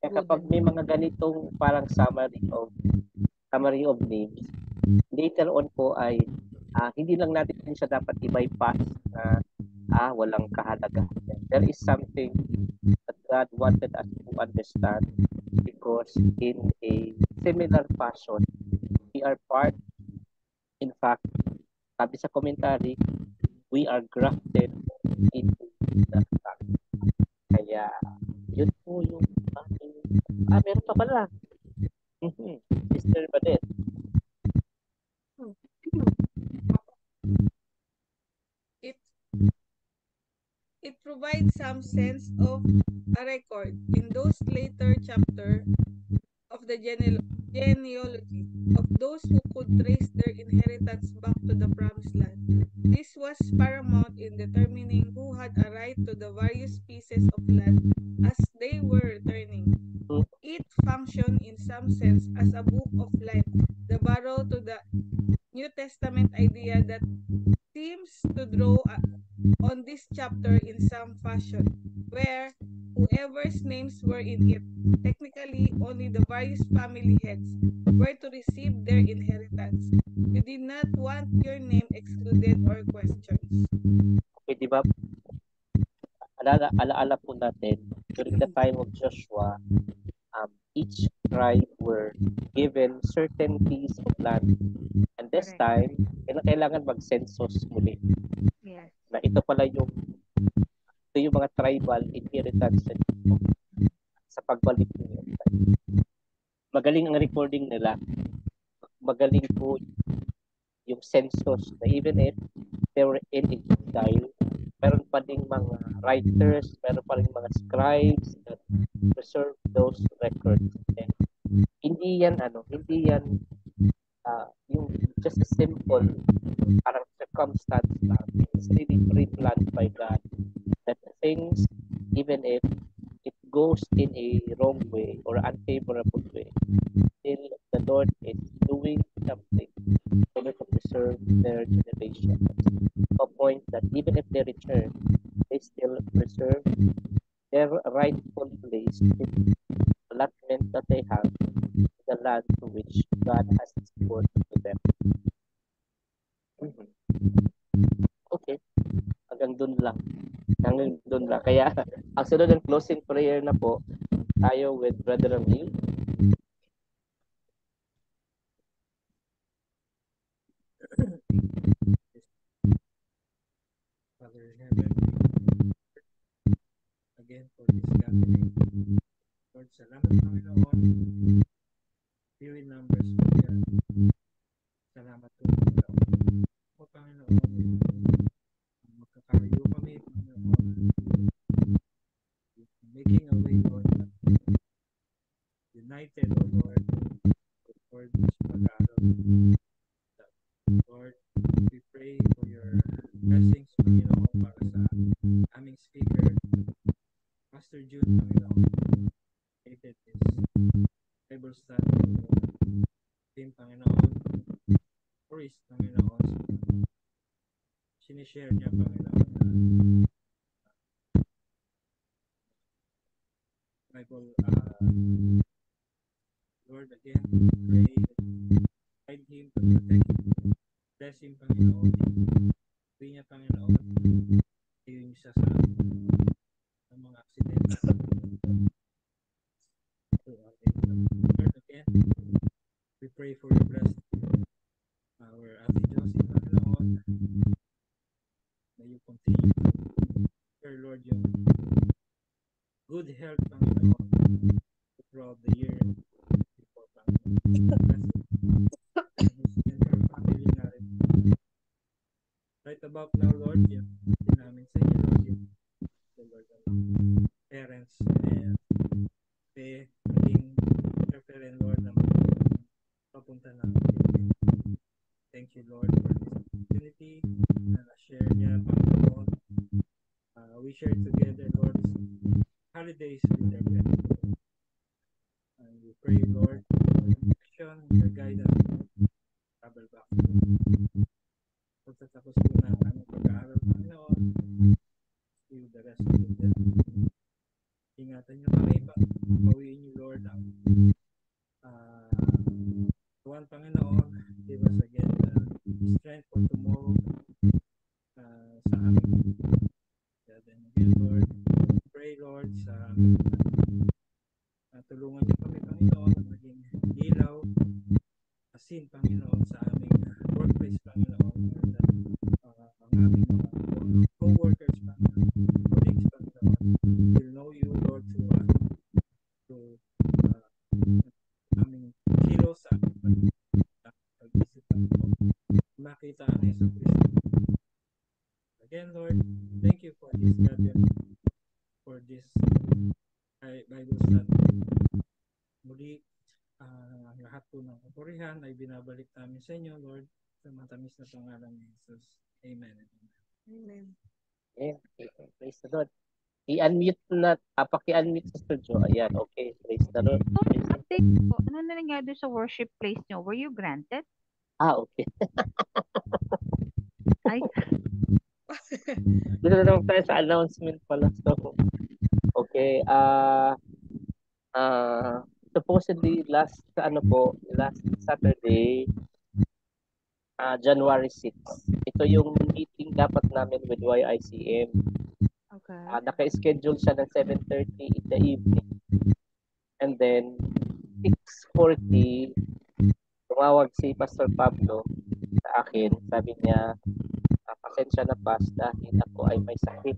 Kaya kapag may mga ganitong parang summary of summary of names, later on po ay ah, hindi lang natin siya dapat i-bypass na ah, walang kahalagahan. There is something that God wanted us to understand because in a similar fashion, we are part, in fact, sabi sa commentary, we are grafted into the fact. Kaya, yun po yung ating, ah, meron pa pala. Sister Badet. It it provides some sense of a record in those later chapter of the gene- genealogy of those who could trace their inheritance back to the promised land. This was paramount in determining who had a right to the various pieces of land as some sense as a book of life, the barrow to the New Testament idea that seems to draw uh, on this chapter in some fashion, where whoever's names were in it, technically only the various family heads, were to receive their inheritance. You did not want your name excluded or questioned. Okay, di ba? Alala, alaala po natin, during the time of Joshua, each tribe were given certain piece of land. And this Correct. time, kailangan, mag-census muli. Yes. Na ito pala yung ito yung mga tribal inheritance nito sa pagbalik nila. Magaling ang recording nila. Magaling po yung census na even if they were in exile, meron pa ding mga writers, meron pa rin mga scribes that preserve those records. And hindi yan, ano, hindi yan ah, yung just a simple parang circumstance lang. It's really pre-planned by God that things, even if it goes in a wrong way or unfavorable way, still the Lord is doing something in order to preserve their generation. A point that even if they return, they still preserve their rightful place in allotment that they have in the land to which God has sworn to them. Mhm. Okay. Hanggang dun lang. Hanggang dun lang. Kaya, ang sunod ng closing prayer na po, tayo with Brother Ramil. Father in heaven, again for this gathering. Lord, salamat Panginoon. Few in numbers po yan. Salamat po Panginoon. Po Panginoon, magkakaroon kami Panginoon. Making a way, Lord. United, O Lord. Lord, sa pag-aaral. Lord, we pray for your blessings, Panginoon, para sa aming speaker, June, Panginoon. David is Bible study. Team, Panginoon. Chris, Panginoon. Sinishare niya, Panginoon, Bible, uh, Lord, again, pray guide him protect him. Bless him, Panginoon. Pray niya, Panginoon. Siya sa sa we share together, Lord, holidays with their parents. And we pray, Lord, ng kapurihan ay binabalik namin sa inyo, Lord, sa matamis na pangalan ni Jesus. Amen. Amen. Yeah, okay. Praise the Lord. I-unmute na, ah, paki-unmute sa studio. Ayan, okay. Praise the Lord. Praise the- Update po. Ano na nangyari sa worship place nyo? Were you granted? Ah, okay. Ay, Dito na naman tayo sa announcement pala. So, okay. Ah, ah, supposedly last, ano po, last Saturday, ah, January 6. Ito yung meeting dapat namin with YICM. okay. Ah, naka-schedule siya ng 7.30 in the evening. And then, 6.40, tumawag si Pastor Pablo sa akin. Sabi niya, ah, pasensya na pas dahil ako ay may sakit.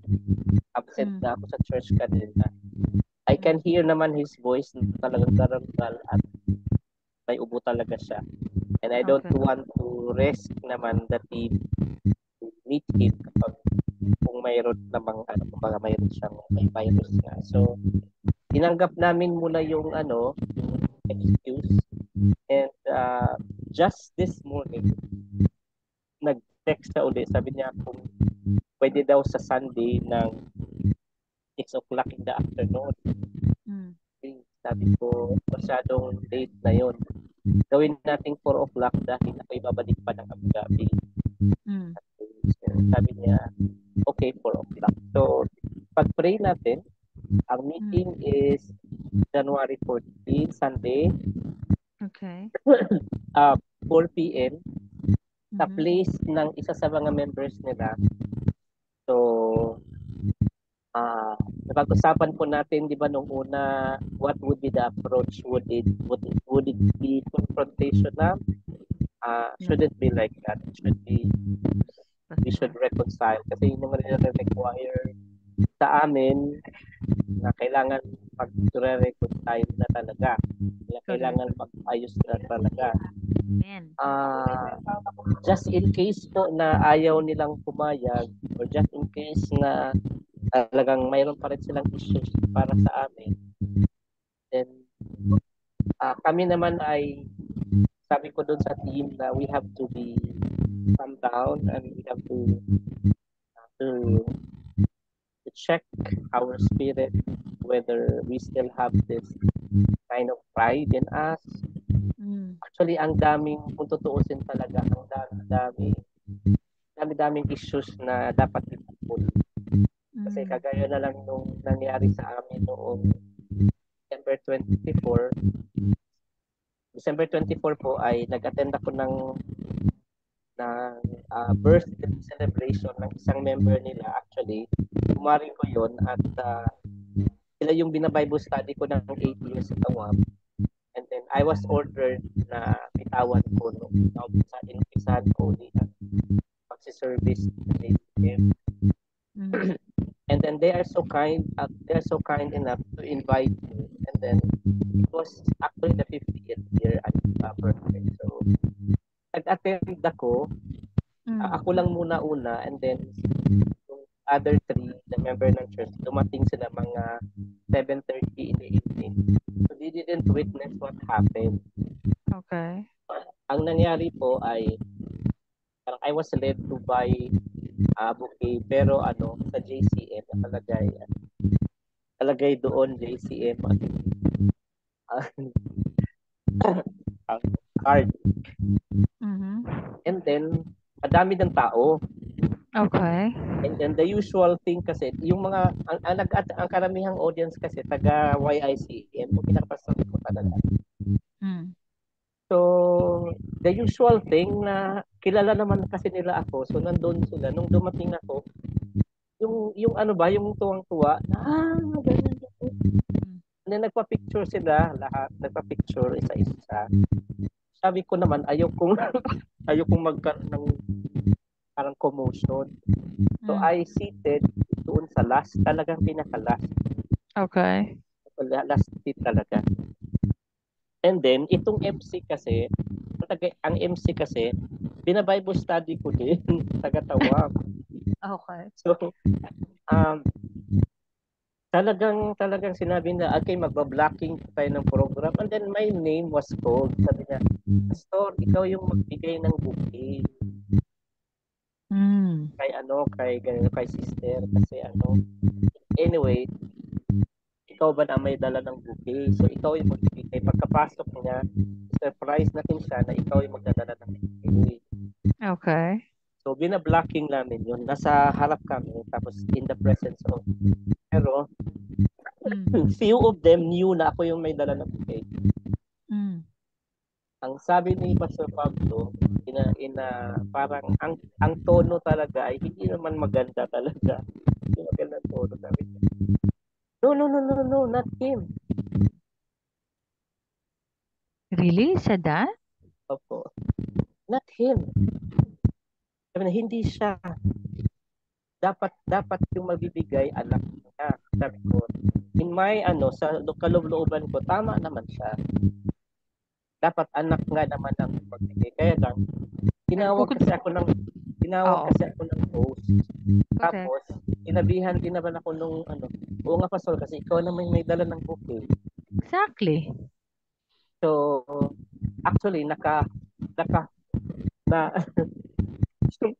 Absent Mm. na ako sa church kanina. I can hear naman his voice na talagang darangal at may ubo talaga siya. And I don't Okay. want to risk naman the team to meet him kapag kung mayroon namang ano kumbaga mayroon siyang may virus nga. So tinanggap namin muna yung ano excuse and uh, just this morning nag-text sa uli sabi niya kung pwede daw sa Sunday ng 6 o'clock in the afternoon Mm. sabi ko masyadong late na yon gawin nating 4 o'clock dahil ako ibabalik pa ng Dhabi Mm. sabi niya, okay, 4 o'clock. So, pag-pray natin, ang meeting is January 14, Sunday, Okay. uh, 4 p.m. sa Mhm. place ng isa sa mga members nila. So, ah napag-usapan po natin, di ba, nung una, what would be the approach? Would it, would it, would it be confrontational? Ah, should it be like that? It should be we should reconcile kasi yun yung require sa amin na kailangan mag-reconcile na talaga. Na kailangan mag-ayos na talaga. Ah, just in case po na ayaw nilang pumayag or just in case na talagang mayroon pa rin silang issues para sa amin. Then ah, kami naman ay sabi ko doon sa team na we have to be calm down and we have to to to check our spirit whether we still have this kind of pride in us. Mm. actually ang daming kung tutuusin talaga ang dami dami dami daming issues na dapat ipupul kasi Mm. kagaya na lang nung nangyari sa amin noong December 24 December 24 po ay nag-attend ako ng ng ah, birthday celebration ng isang member nila actually kumari ko yon at ah, sila yung binabible study ko ng 8 years sa Tawam and then I was ordered na bitawan ko nung sa inumpisahan ko ang pagsiservice ng ATM Mm. And then they are so kind uh, they are so kind enough to invite me. And then it was actually the 50th year at uh, birthday. So nag-attend ako. Mm. Ah, ako lang muna una and then yung other three the member ng church dumating sila mga 7.30 in the evening. So they didn't witness what happened. Okay. ang nangyari po ay I was led to buy a bouquet pero ano sa JCM nakalagay nakalagay doon JCM ano, ang card Mhm. and then madami ng tao Okay. and then the usual thing kasi yung mga ang ang, nag, ang karamihang audience kasi taga YICM kung pinapasok ko talaga Mm. So, the usual thing na kilala naman kasi nila ako. So, nandun sila. Nung dumating ako, yung, yung ano ba, yung tuwang-tuwa, na, ah, ganyan. ganyan." And then, nagpa-picture sila, lahat. Nagpa-picture, isa-isa. Sabi ko naman, ayaw kong, ayaw kong magkaroon ng parang commotion. So, Mm. I seated doon sa last, talagang pinaka-last. Okay. last seat talaga. And then, itong MC kasi, ang taga- ang MC kasi, bina-Bible study ko din, taga-tawag. Okay. So, um, talagang, talagang sinabi na, okay, magba-blocking tayo ng program. And then, my name was called. Sabi niya, Pastor, ikaw yung magbigay ng bouquet Mm. kay ano, kay, ganun, kay sister. Kasi ano, anyway, ikaw ba na may dala ng bouquet? So, ikaw yung magbibigay. Pagkapasok niya, surprise natin siya na ikaw yung magdadala ng bouquet. Okay. So, bina-blocking namin yun. Nasa harap kami, tapos in the presence of... Pero, Mm. few of them knew na ako yung may dala ng bouquet. Mm. Ang sabi ni Pastor Pablo, ina, ina, parang ang, ang tono talaga ay hindi naman maganda talaga. Hindi maganda tono. Sabi niya, no, no, no, no, no, not him. Really? Said that? Opo. Not him. Sabi na, hindi siya. Dapat, dapat yung magbibigay anak niya. Sabi ko, in my, ano, sa kaloob-looban ko, tama naman siya. Dapat anak nga naman ang magbigay. Kaya lang, tinawag kasi ako ng, tinawag Oo. kasi ako ng host. Correct. Tapos, inabihan din naman ako nung, ano, oo nga, Pastor, kasi ikaw naman may dala ng bouquet. Exactly. So, actually, naka, naka, na, yung,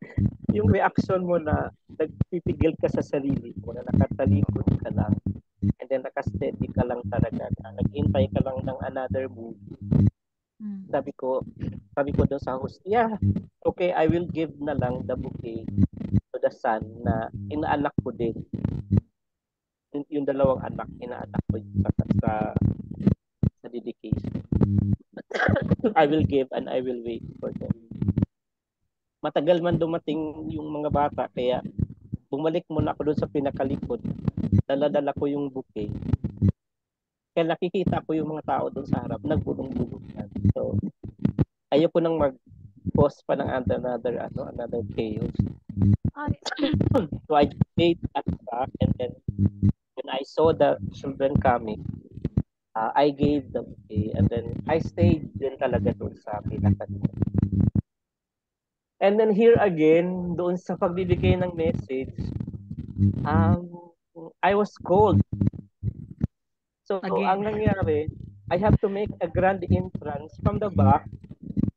yung reaction mo na nagpipigil ka sa sarili mo, na nakatalikod ka lang, and then nakasteady ka lang talaga, na naghintay ka lang ng another move. Sabi ko, sabi ko doon sa host, yeah, okay, I will give na lang the bouquet to the son na inaanak ko din. Yung, yung dalawang anak, inaanak ko yun sa, sa, sa dedication. I will give and I will wait for them. Matagal man dumating yung mga bata, kaya bumalik muna ako doon sa pinakalikod. Dala-dala ko yung bouquet. Kaya nakikita ko yung mga tao doon sa harap, nagbulong-bulong yan. So, ayoko nang mag-cause pa ng another, ano, another chaos. So I stayed at the back and then when I saw the children coming, uh, I gave the bouquet and then I stayed din talaga doon sa pinaka And then here again, doon sa pagbibigay ng message, um, I was cold. So Again. ang nangyari, I have to make a grand entrance from the back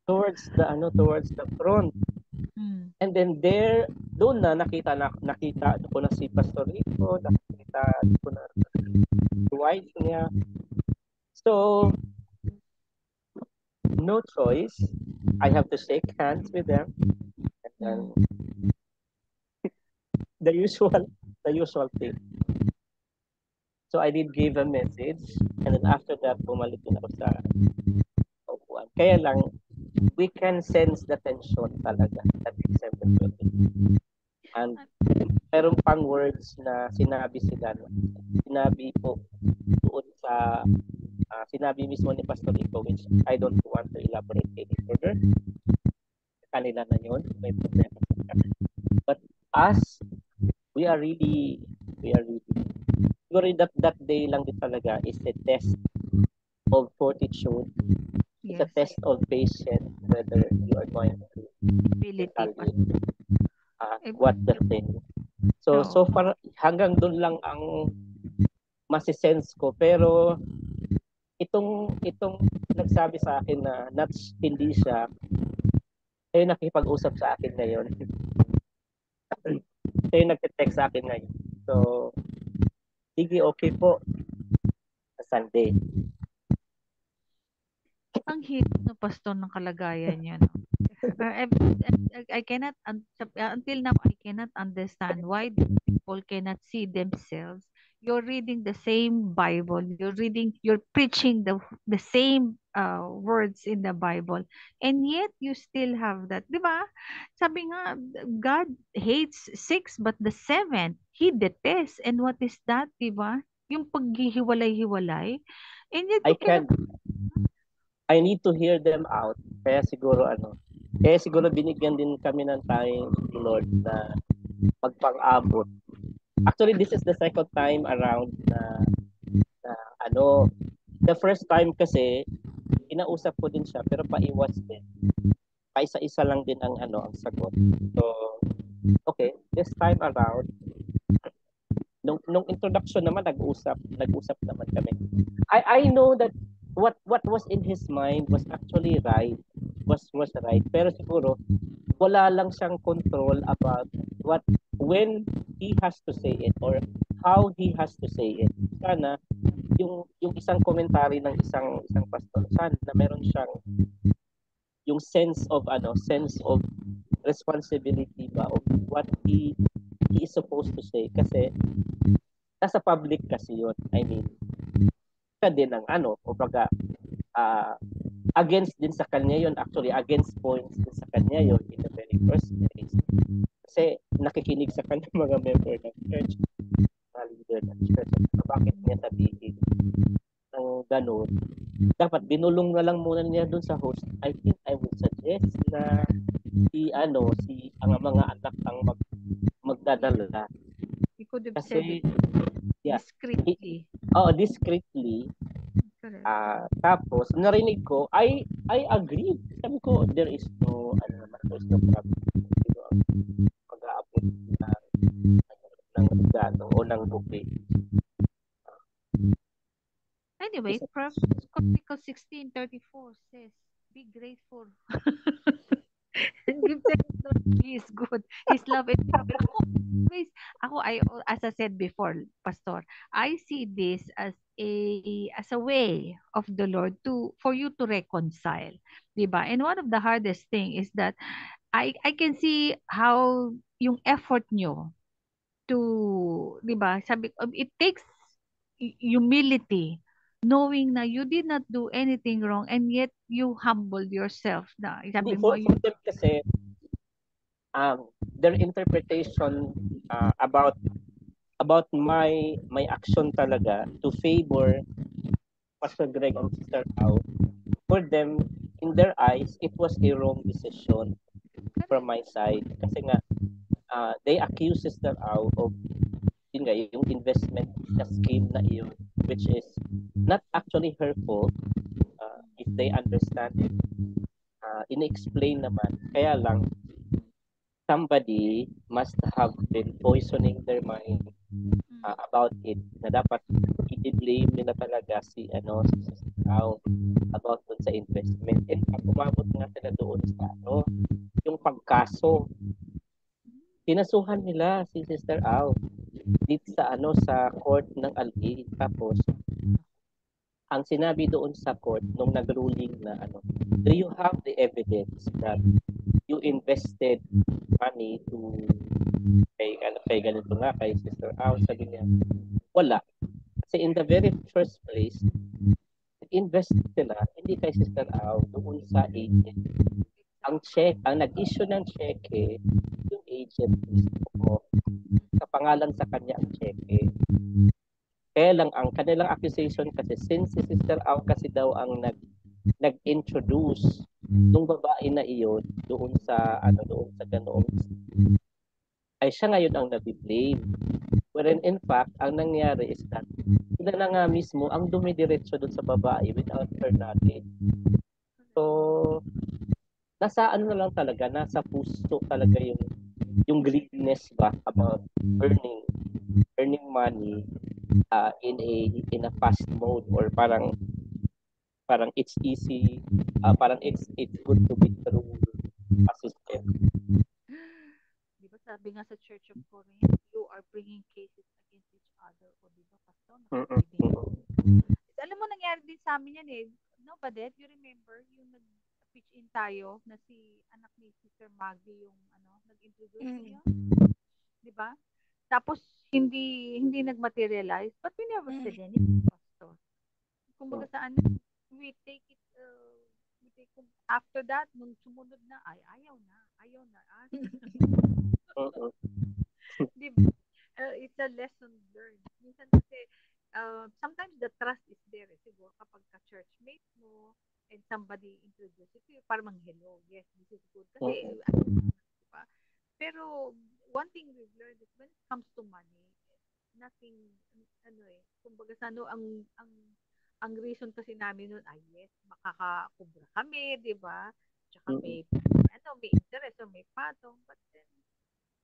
towards the ano towards the front. mm. And then there, doon na nakita na nakita ko na si Pastor Rico, nakita ko na si wife niya. So, no choice. I have to shake hands with them. And then, the usual, the usual thing. So I did give a message and then after that, bumalik din ako sa upuan. Kaya lang, we can sense the tension talaga at December 20. And meron pang words na sinabi sila, no? sinabi po doon sa, ah, sinabi mismo ni Pastor Rico, which I don't want to elaborate any further. Kanila na yun, may problema sila. But us, we are really, we are really, siguro that, that day lang din talaga is a test of fortitude. It's a Yes. test of patience whether you are going to salvage uh, Eh, what the thing. So, Oo. so far, hanggang doon lang ang masisense ko. Pero, itong, itong nagsabi sa akin na not, hindi siya, yung nakipag-usap sa akin ngayon. siya yung nagte-text sa akin ngayon. So, sige, okay po. Sa Sunday. Ang hirap no pastor ng kalagayan niya no. Uh, I, cannot un- until now I cannot understand why people cannot see themselves. You're reading the same Bible. You're reading. You're preaching the the same uh, words in the Bible, and yet you still have that, di ba? Sabi nga, God hates six, but the seventh He detests. And what is that, di ba? Yung paghihiwalay-hiwalay. And yet I can I need to hear them out. Kaya siguro ano, kaya siguro binigyan din kami ng time ni Lord na magpang-abot. Actually, this is the second time around na, na ano, the first time kasi inausap ko din siya pero paiwas din. Paisa-isa lang din ang ano ang sagot. So, okay, this time around nung nung introduction naman nag-usap, nag-usap naman kami. I I know that what what was in his mind was actually right was was right pero siguro wala lang siyang control about what when he has to say it or how he has to say it sana yung yung isang commentary ng isang isang pastor sana na meron siyang yung sense of ano sense of responsibility ba of what he he is supposed to say. Kasi nasa public kasi yun I mean ka din ng ano, kumbaga ah, against din sa kanya yon actually against points din sa kanya yon in the very first place. Kasi nakikinig sa kanya mga member ng church, leader ng church. So, bakit niya sabihin ng ganun? Dapat binulong na lang muna niya dun sa host. I think I would suggest na si ano, si ang mga anak ang mag, magdadala. You could have said Kasi it yeah. discreetly. oh, discreetly Correct. Ah, tapos narinig ko, I I agree. Sabi ko there is no ano naman, there's no problem. Ng o ng bouquet. Anyway, Isa- First Chronicles 16:34 says, "Be grateful." and give thanks to. He is good. His love is always. Ako, I as I said before, Pastor, I see this as a as a way of the Lord to for you to reconcile, diba? And one of the hardest thing is that I I can see how yung effort nyo to, diba? Sabi ko, it takes hu- humility knowing na you did not do anything wrong and yet you humbled yourself na sabi mo you them kasi um, their interpretation uh, about about my my action talaga to favor Pastor Greg and Sister Au, for them, in their eyes, it was a wrong decision from my side. Kasi nga, uh, they accuse Sister Au of yun nga, yung investment scheme na iyon, which is not actually her fault uh, if they understand it. Uh, in-explain naman. Kaya lang, somebody must have been poisoning their mind uh, about it na dapat i-blame nila talaga si ano si Sister Au about dun sa investment and pag umabot nga sila doon sa ano yung pagkaso pinasuhan nila si Sister Au dito sa ano sa court ng LA tapos ang sinabi doon sa court nung nag-ruling na ano do you have the evidence that you invested money to kay ano kay ganito nga kay Sister Au sabi niya wala. Kasi in the very first place invest sila hindi kay Sister Au doon sa agent. Ang check ang nag-issue ng cheque yung agent mismo sa pangalan sa kanya ang cheque kaya lang ang kanilang accusation kasi since si Sister Au kasi daw ang nag nag-introduce nung babae na iyon doon sa ano doon sa ganoong ay siya ngayon ang nabiblame. Wherein in fact, ang nangyari is that sila na nga mismo ang dumidiretso dun sa babae without her knowledge. So, nasa ano na lang talaga, nasa puso talaga yung yung greediness ba about earning earning money uh, in a in a fast mode or parang parang it's easy uh, parang it's it's good to be through a system Di ba sabi nga sa Church of Corinth, you are bringing cases against each other. O di ba, Pastor? Alam mo, nangyari din sa amin yan eh. No, Badet, you remember yung nag-pitch in tayo na si anak ni Sister Maggie yung ano, nag-introduce Mm. niya. Di ba? Tapos, hindi hindi nag-materialize. But we never Mm. said anything, Pastor. Kumbaga saan, we take it, uh, we take it, after that, nung sumunod na, ay, ayaw na, ayaw na. Ah, Mm-mm. Di ba? Uh, it's a lesson learned. Minsan kasi, uh, sometimes the trust is there. Eh. Siguro kapag ka-churchmate mo and somebody introduces you, parang mang hello, yes, this is good. Kasi, Oo. ano, di ba? Pero, one thing we've learned is when it comes to money, nothing, ano eh, kumbaga sa ano, ang, ang, ang reason kasi namin nun, ay yes, makakakubra kami, di ba? Tsaka may, ano, may interest o may patong, but then,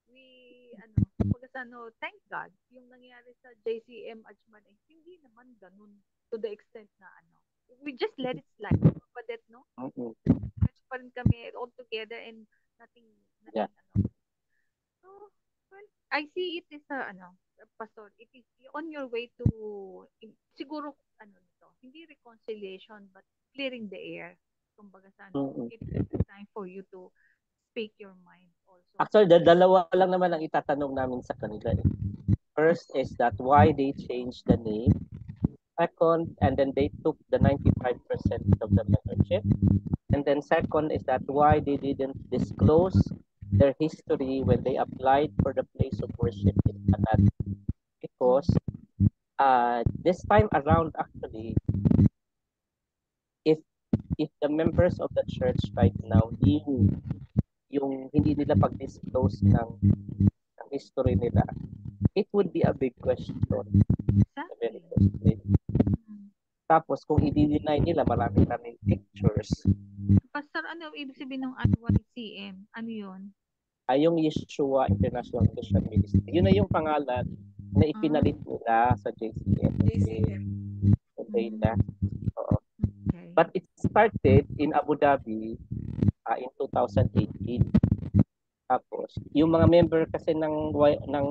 we, ano, kumbaga sa ano, thank God, yung nangyari sa JCM Ajman, eh, hindi naman ganun to the extent na, ano, we just let it slide. But that, no? Mm-mm. Friends pa rin kami all together and nothing, nothing, Yeah. ano. So, well, I see it as a, ano, Pastor, it is on your way to, siguro, ano nito, hindi reconciliation, but clearing the air. Kumbaga sa ano, Mm-mm. it is time for you to speak your mind also. Actually, dal- dalawa lang naman ang itatanong namin sa kanila. eh. First is that why they changed the name. Second, and then they took the 95% of the membership. And then second is that why they didn't disclose their history when they applied for the place of worship in Canada. Because uh, this time around, actually, if if the members of the church right now knew yung hindi nila pag-disclose ng, ng history nila, it would be a big question. A very question. Tapos, kung i-deny nila, marami kaming pictures. Pastor, ano ibig sabihin ng I1CM? Ano yun? Ay, yung Yeshua International Christian Ministry. Yun na yung pangalan na ipinalit nila sa JCM. JCM. Okay na. Oo. Okay. But it started in Abu Dhabi uh, in 2018. Tapos, yung mga member kasi ng ng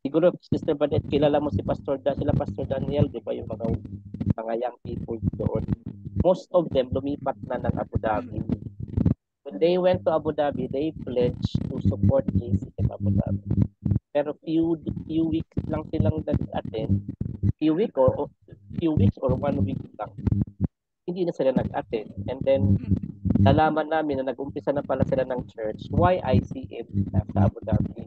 siguro Sister Badet, kilala mo si Pastor Dan, sila Pastor Daniel, di ba yung mga mga young people doon. Most of them lumipat na ng Abu Dhabi. When they went to Abu Dhabi, they pledged to support JCM Abu Dhabi. Pero few few weeks lang silang nag-attend. Few week or few weeks or one week lang. Hindi na sila nag-attend. And then nalaman namin na nag-umpisa na pala sila ng church, why na sa Abu Dhabi?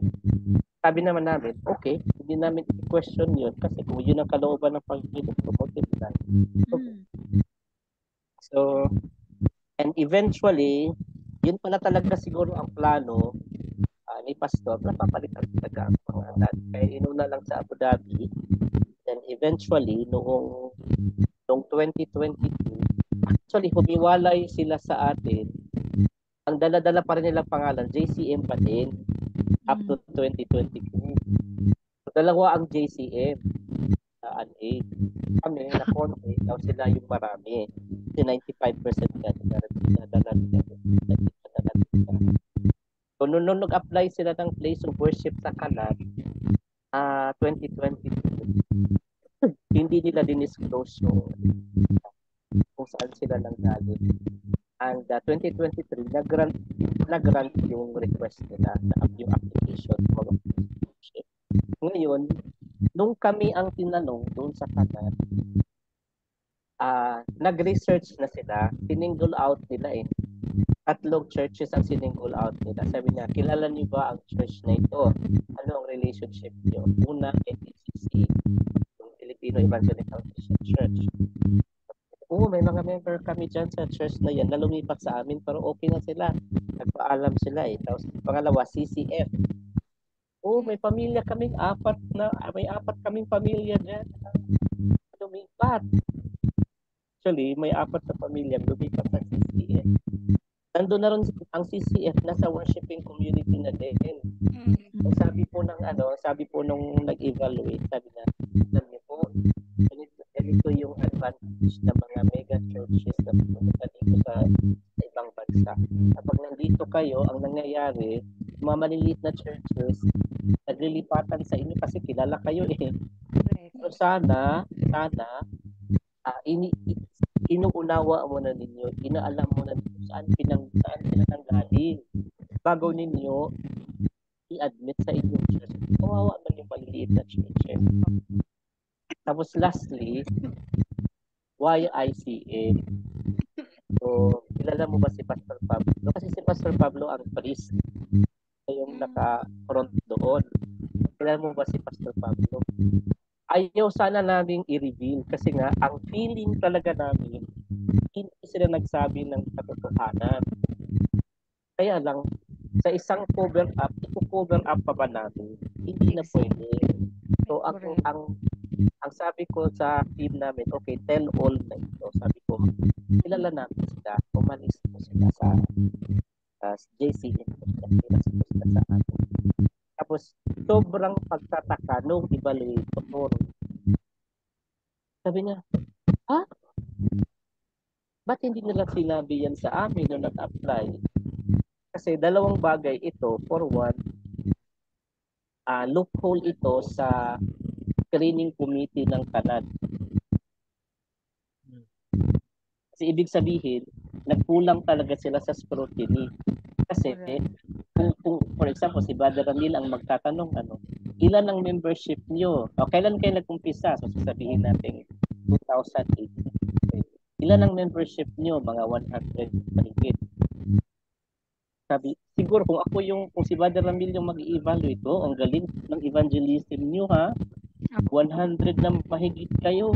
Sabi naman namin, okay, hindi namin i-question yun kasi kung yun ang kalooban ng Panginoon, promoted na. Mm. So, and eventually, yun pala talaga siguro ang plano ah, ni Pastor na papalitan talaga ang pangalan. Kaya inuna lang sa Abu Dhabi. Then eventually, noong, noong 2022, actually humiwalay sila sa atin. Ang dala-dala pa rin nilang pangalan, JCM pa din, up to 2022. So, dalawa ang JCM sa unpaid. Kami, na konti, daw sila yung marami. Kasi 95% ka, dinadala nila. So, nung, nung nag-apply sila ng place of worship sa Kalat, ah 2022, hindi nila dinisclose yung kung saan sila nang galing. And uh, 2023, nag-grant, nag-grant yung request nila na yung application. Ngayon, nung kami ang tinanong doon sa Kalat, ah nag-research na sila, sininggle out nila eh. Tatlong churches ang sininggle out nila. Sabi niya, kilala niyo ba ang church na ito? Ano ang relationship niyo? Una, NDCC, yung Filipino Evangelical Christian Church. Oo, may mga member kami dyan sa church na yan na lumipat sa amin pero okay na sila. Nagpaalam sila eh. Tapos pangalawa, CCF. Oo, may pamilya kaming apat na, may apat kaming pamilya dyan. Lumipat. Actually, may apat na pamilya lumipat ng CCF. Nandun na rin ang CCF, nasa worshiping community na din. Mm. Ang sabi po ng ano, sabi po nung nag-evaluate, sabi na, niyo po, ganito yung advantage ng mga mega churches na pumunta dito sa, sa ibang bansa. Kapag nandito kayo, ang nangyayari, mga maliliit na churches, naglilipatan sa inyo kasi kilala kayo eh. So sana, sana, ah, ini, inuunawa mo na ninyo, inaalam mo na ninyo saan pinang saan sila nanggaling bago ninyo i-admit sa inyong church. Kawawa man yung maliliit na churches. Tapos lastly, why ICA? So, kilala mo ba si Pastor Pablo? Kasi si Pastor Pablo ang priest na yung naka-front doon. Kilala mo ba si Pastor Pablo? Ayaw sana naming i-reveal kasi nga ang feeling talaga namin hindi sila nagsabi ng katotohanan. Kaya lang, sa isang cover up, i-cover up pa ba namin? Hindi na pwede. So, ang, ang, ang sabi ko sa team namin, okay, tell all na ito. Sabi ko, kilala namin sila, umalis po sila sa uh, po sila, sila sa atin. Tapos, sobrang pagtataka nung evaluator. Sabi niya, ha? Ba't hindi nila sinabi yan sa amin nung nag-apply? Kasi dalawang bagay ito. For one, ah loophole ito sa screening committee ng Tanad. Kasi ibig sabihin, nagkulang talaga sila sa scrutiny. Kasi Correct. kung, kung for example, si Brother Ramil ang magtatanong, ano, ilan ang membership nyo? O kailan kayo nag-umpisa? So sasabihin natin, 2008. Okay. Ilan ang membership nyo? Mga 100 mahigit. Sabi, siguro kung ako yung, kung si Brother Ramil yung mag-evaluate, oh, ang galing ng evangelism nyo ha. 100 na mahigit kayo.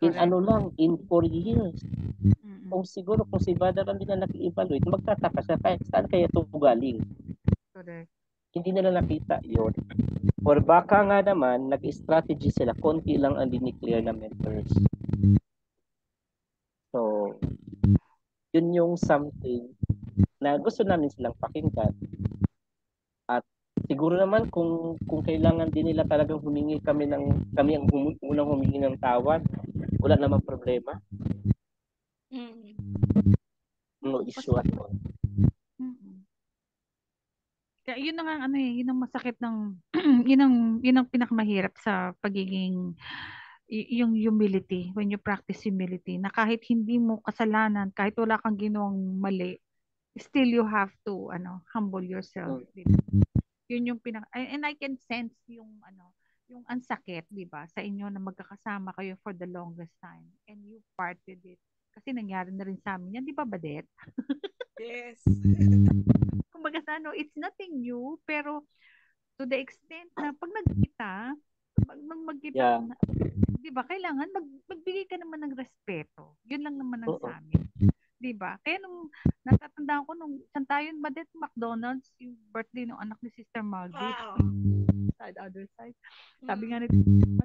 In Correct. ano lang, in 4 years kung siguro kung si Brother Ramil na nag-evaluate, magtataka siya kaya saan kaya ito galing. Correct. Hindi nila nakita yon. Or baka nga naman, nag-strategy sila, konti lang ang dineclare na members. So, yun yung something na gusto namin silang pakinggan. Siguro naman kung kung kailangan din nila talagang humingi kami ng kami ang hum, unang humingi ng tawad, wala namang problema. Mm. No issue at all. Mm-mm. Kaya yun na nga ano eh, yun ang masakit ng yun ang yun ang pinakamahirap sa pagiging y- yung humility, when you practice humility, na kahit hindi mo kasalanan, kahit wala kang ginawang mali, still you have to ano, humble yourself. Mm. Yun yung pinaka and I can sense yung ano, yung ansakit, 'di ba, sa inyo na magkakasama kayo for the longest time and you parted it. Kasi nangyari na rin sa amin yan, di ba, Badet? Yes. kumbaga sa ano, it's nothing new, pero to the extent na pag nagkita, pag mag magkita, Yeah. di ba, kailangan mag, magbigay ka naman ng respeto. Yun lang naman ang sa amin. Di ba? Kaya nung natatandaan ko nung saan tayo Badet McDonald's, yung birthday ng anak ni Sister Maggie, Wow. side other side. Mm. Sabi nga ni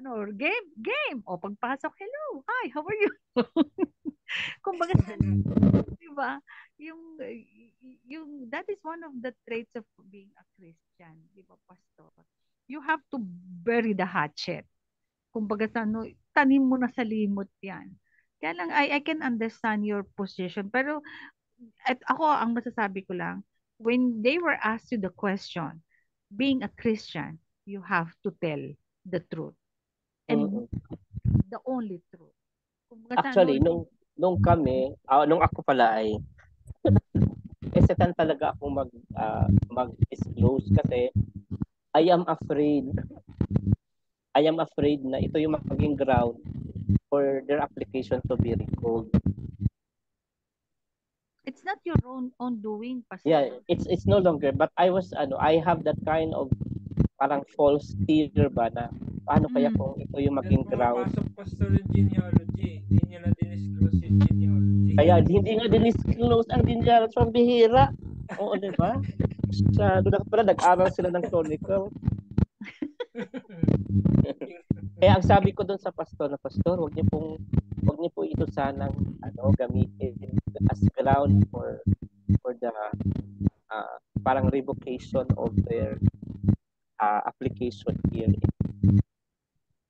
ano, game, game. O pagpasok, hello, hi, how are you? Kumbaga, di ba? Yung, yung, that is one of the traits of being a Christian, di ba, pastor? You have to bury the hatchet. Kumbaga sa ano, tanim mo na sa limot yan. Kaya lang, I, I can understand your position. Pero, at ako, ang masasabi ko lang, when they were asked you the question, being a Christian, you have to tell the truth. And Mm-mm. the only truth. Kumbaga Actually, nung nung kami, ah, nung ako pala ay hesitant talaga ako mag ah, mag-disclose kasi I am afraid I am afraid na ito yung magiging ground for their application to be recalled. it's not your own own doing, pastor. Yeah, it's it's no longer but I was ano, I have that kind of parang false fear ba na paano kaya Mm. kung ito yung maging ground pumapasok pastor yung genealogy. Hindi niya na dinisclose yung genealogy. Kaya hindi nga dinisclose ang dinjarat from bihira. Oo, di ba? Sa doon pala nag-aral sila ng chronicle. Kaya ang sabi ko doon sa pastor na pastor, wag niyo pong wag niyo po ito sanang ano gamitin as ground for for the uh, parang revocation of their uh, application here in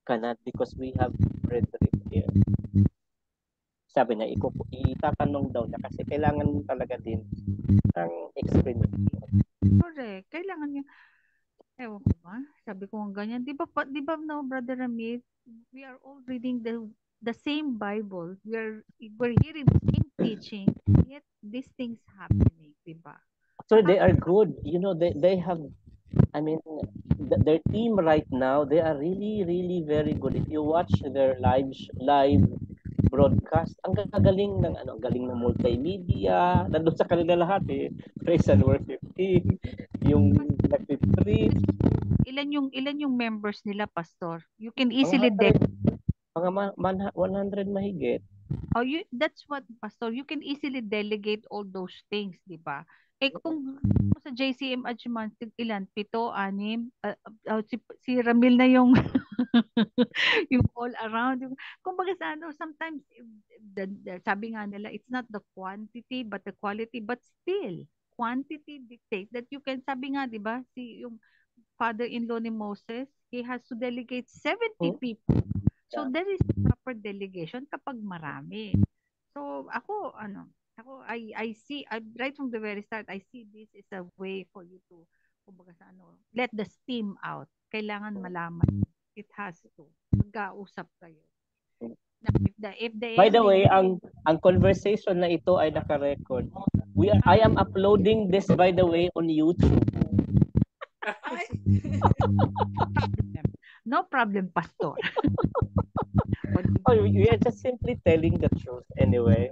Canada because we have brethren here. Sabi niya, iko, itatanong daw niya kasi kailangan talaga din ng explanation. Correct. Kailangan niya, ewan ko ba, sabi ko ang ganyan. Di ba, pa, di ba no, Brother Ramit, we are all reading the the same Bible. We are, we're hearing the same teaching, yet these things happening, di ba? So they are good. You know, they, they have, I mean, th- their team right now, they are really, really very good. If you watch their live, live broadcast, ang gagaling ng ano, ang galing ng multimedia, nandun sa kanila lahat eh. Praise and worship team, yung nag-preach, Ilan yung ilan yung members nila, pastor? You can easily Mga de- mga man, man, 100 mahigit. Oh, you, that's what, Pastor, you can easily delegate all those things, di ba? Eh kung sa JCM Adjuman, ilan? Pito, anim? Uh, uh, si, si Ramil na yung yung all around. Kumbaga sa ano, sometimes, the, the, sabi nga nila, it's not the quantity, but the quality, but still, quantity dictates that you can, sabi nga, di ba, si yung father-in-law ni Moses, he has to delegate 70 Hmm. people. So Yeah. there is proper delegation kapag marami. So ako ano, ako I I see I, right from the very start I see this is a way for you to kumbaga sa ano, let the steam out. Kailangan malaman. It has to. Magkausap kayo. If the if the By the way, ang ang conversation na ito ay naka-record. We are, I am uploading this by the way on YouTube. No problem, pastor. Oh, we are just simply telling the truth anyway.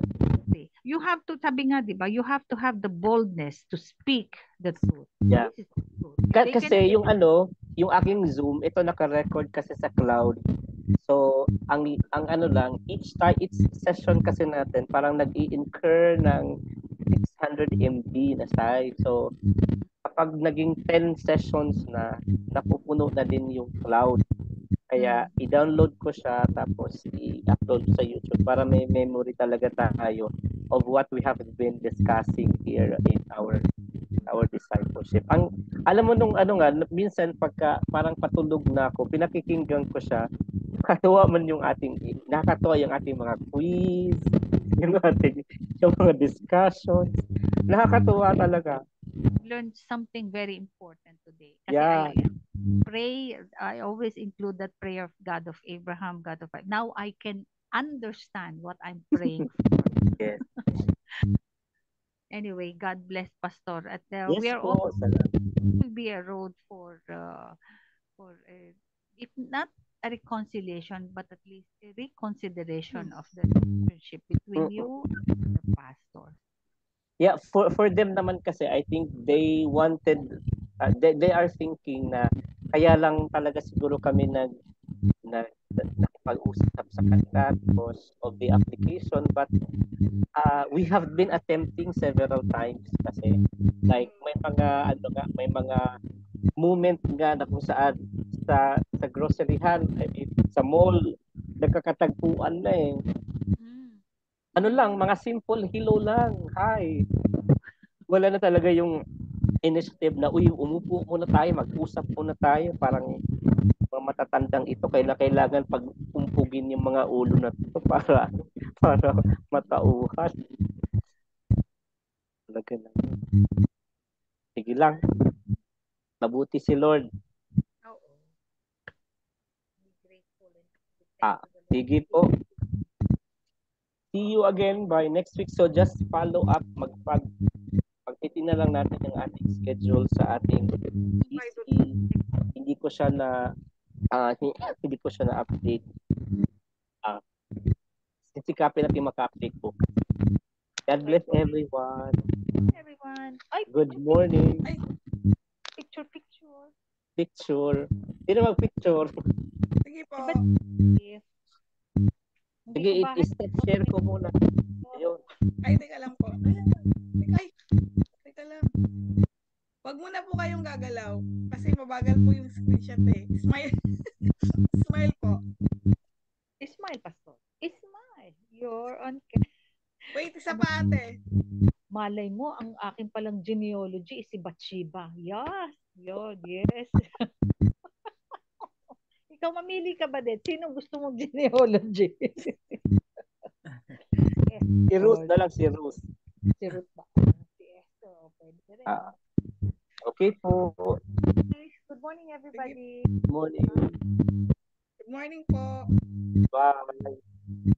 you have to sabi nga 'di ba? You have to have the boldness to speak the truth. Yeah. This is the truth. Kasi cannot- yung ano, yung aking Zoom, ito naka-record kasi sa cloud. So, ang ang ano lang, each time each session kasi natin parang nag-i-incur ng 600 MB na size. So, kapag naging 10 sessions na, napupuno na din yung cloud. Kaya i-download ko siya tapos i-upload sa YouTube para may memory talaga tayo of what we have been discussing here in our our discipleship. Ang alam mo nung ano nga minsan pagka parang patulog na ako, pinakikinggan ko siya. Nakakatuwa man yung ating nakakatuwa yung ating mga quiz, yung ating yung mga discussions. Nakakatuwa talaga. learned something very important today. Kasi Yeah. I pray, I always include that prayer of God of Abraham, God of Now I can understand what I'm praying for. Yes. Anyway, God bless Pastor. At uh, Yes we are all will be a road for uh, for uh, if not a reconciliation, but at least a reconsideration of the relationship between you and the pastor. Yeah, for for them naman kasi I think they wanted uh, they, they are thinking na kaya lang talaga siguro kami nag na, na nakipag-usap sa kanila because of the application but uh, we have been attempting several times kasi like may mga ano nga may mga moment nga na kung saan sa sa groceryhan I mean, sa mall nagkakatagpuan na eh Mm. ano lang, mga simple hello lang. Hi. Wala na talaga yung initiative na, uy, umupo muna tayo, mag-usap muna tayo. Parang mga matatandang ito, kailangan, kailangan pag umpugin yung mga ulo na ito para, para matauhan. Talaga na. Sige lang. Mabuti si Lord. Oo. Ah, Sige po. See you again by next week. So just follow up, magpag pagtitingnan lang natin yung ating schedule sa ating GC. Hindi ko siya na hi- hindi ko siya na update. Ah, sisikapin natin maka-update po. God bless everyone. Everyone. Ay, Good morning. picture, picture. Picture. Sino mag-picture? sige po. If, Sige, i-step share ko muna. Ayun. Oh. Ay, teka lang po. Ay, teka lang. Huwag muna po kayong gagalaw kasi mabagal po yung screenshot eh. Smile. Smile po. Smile, Pastor. Smile. You're on Wait, isa pa ate. Malay mo, ang akin palang genealogy is si Bathsheba. Yes. Yun, yes. Ikaw, mamili ka ba din? Sino gusto mong genealogy? Si Ruth na lang, si Ruth. si Ruth ba? Si Esther, pwede rin. Ah. Okay po. Good morning, everybody. Good morning. Good morning po. Bye.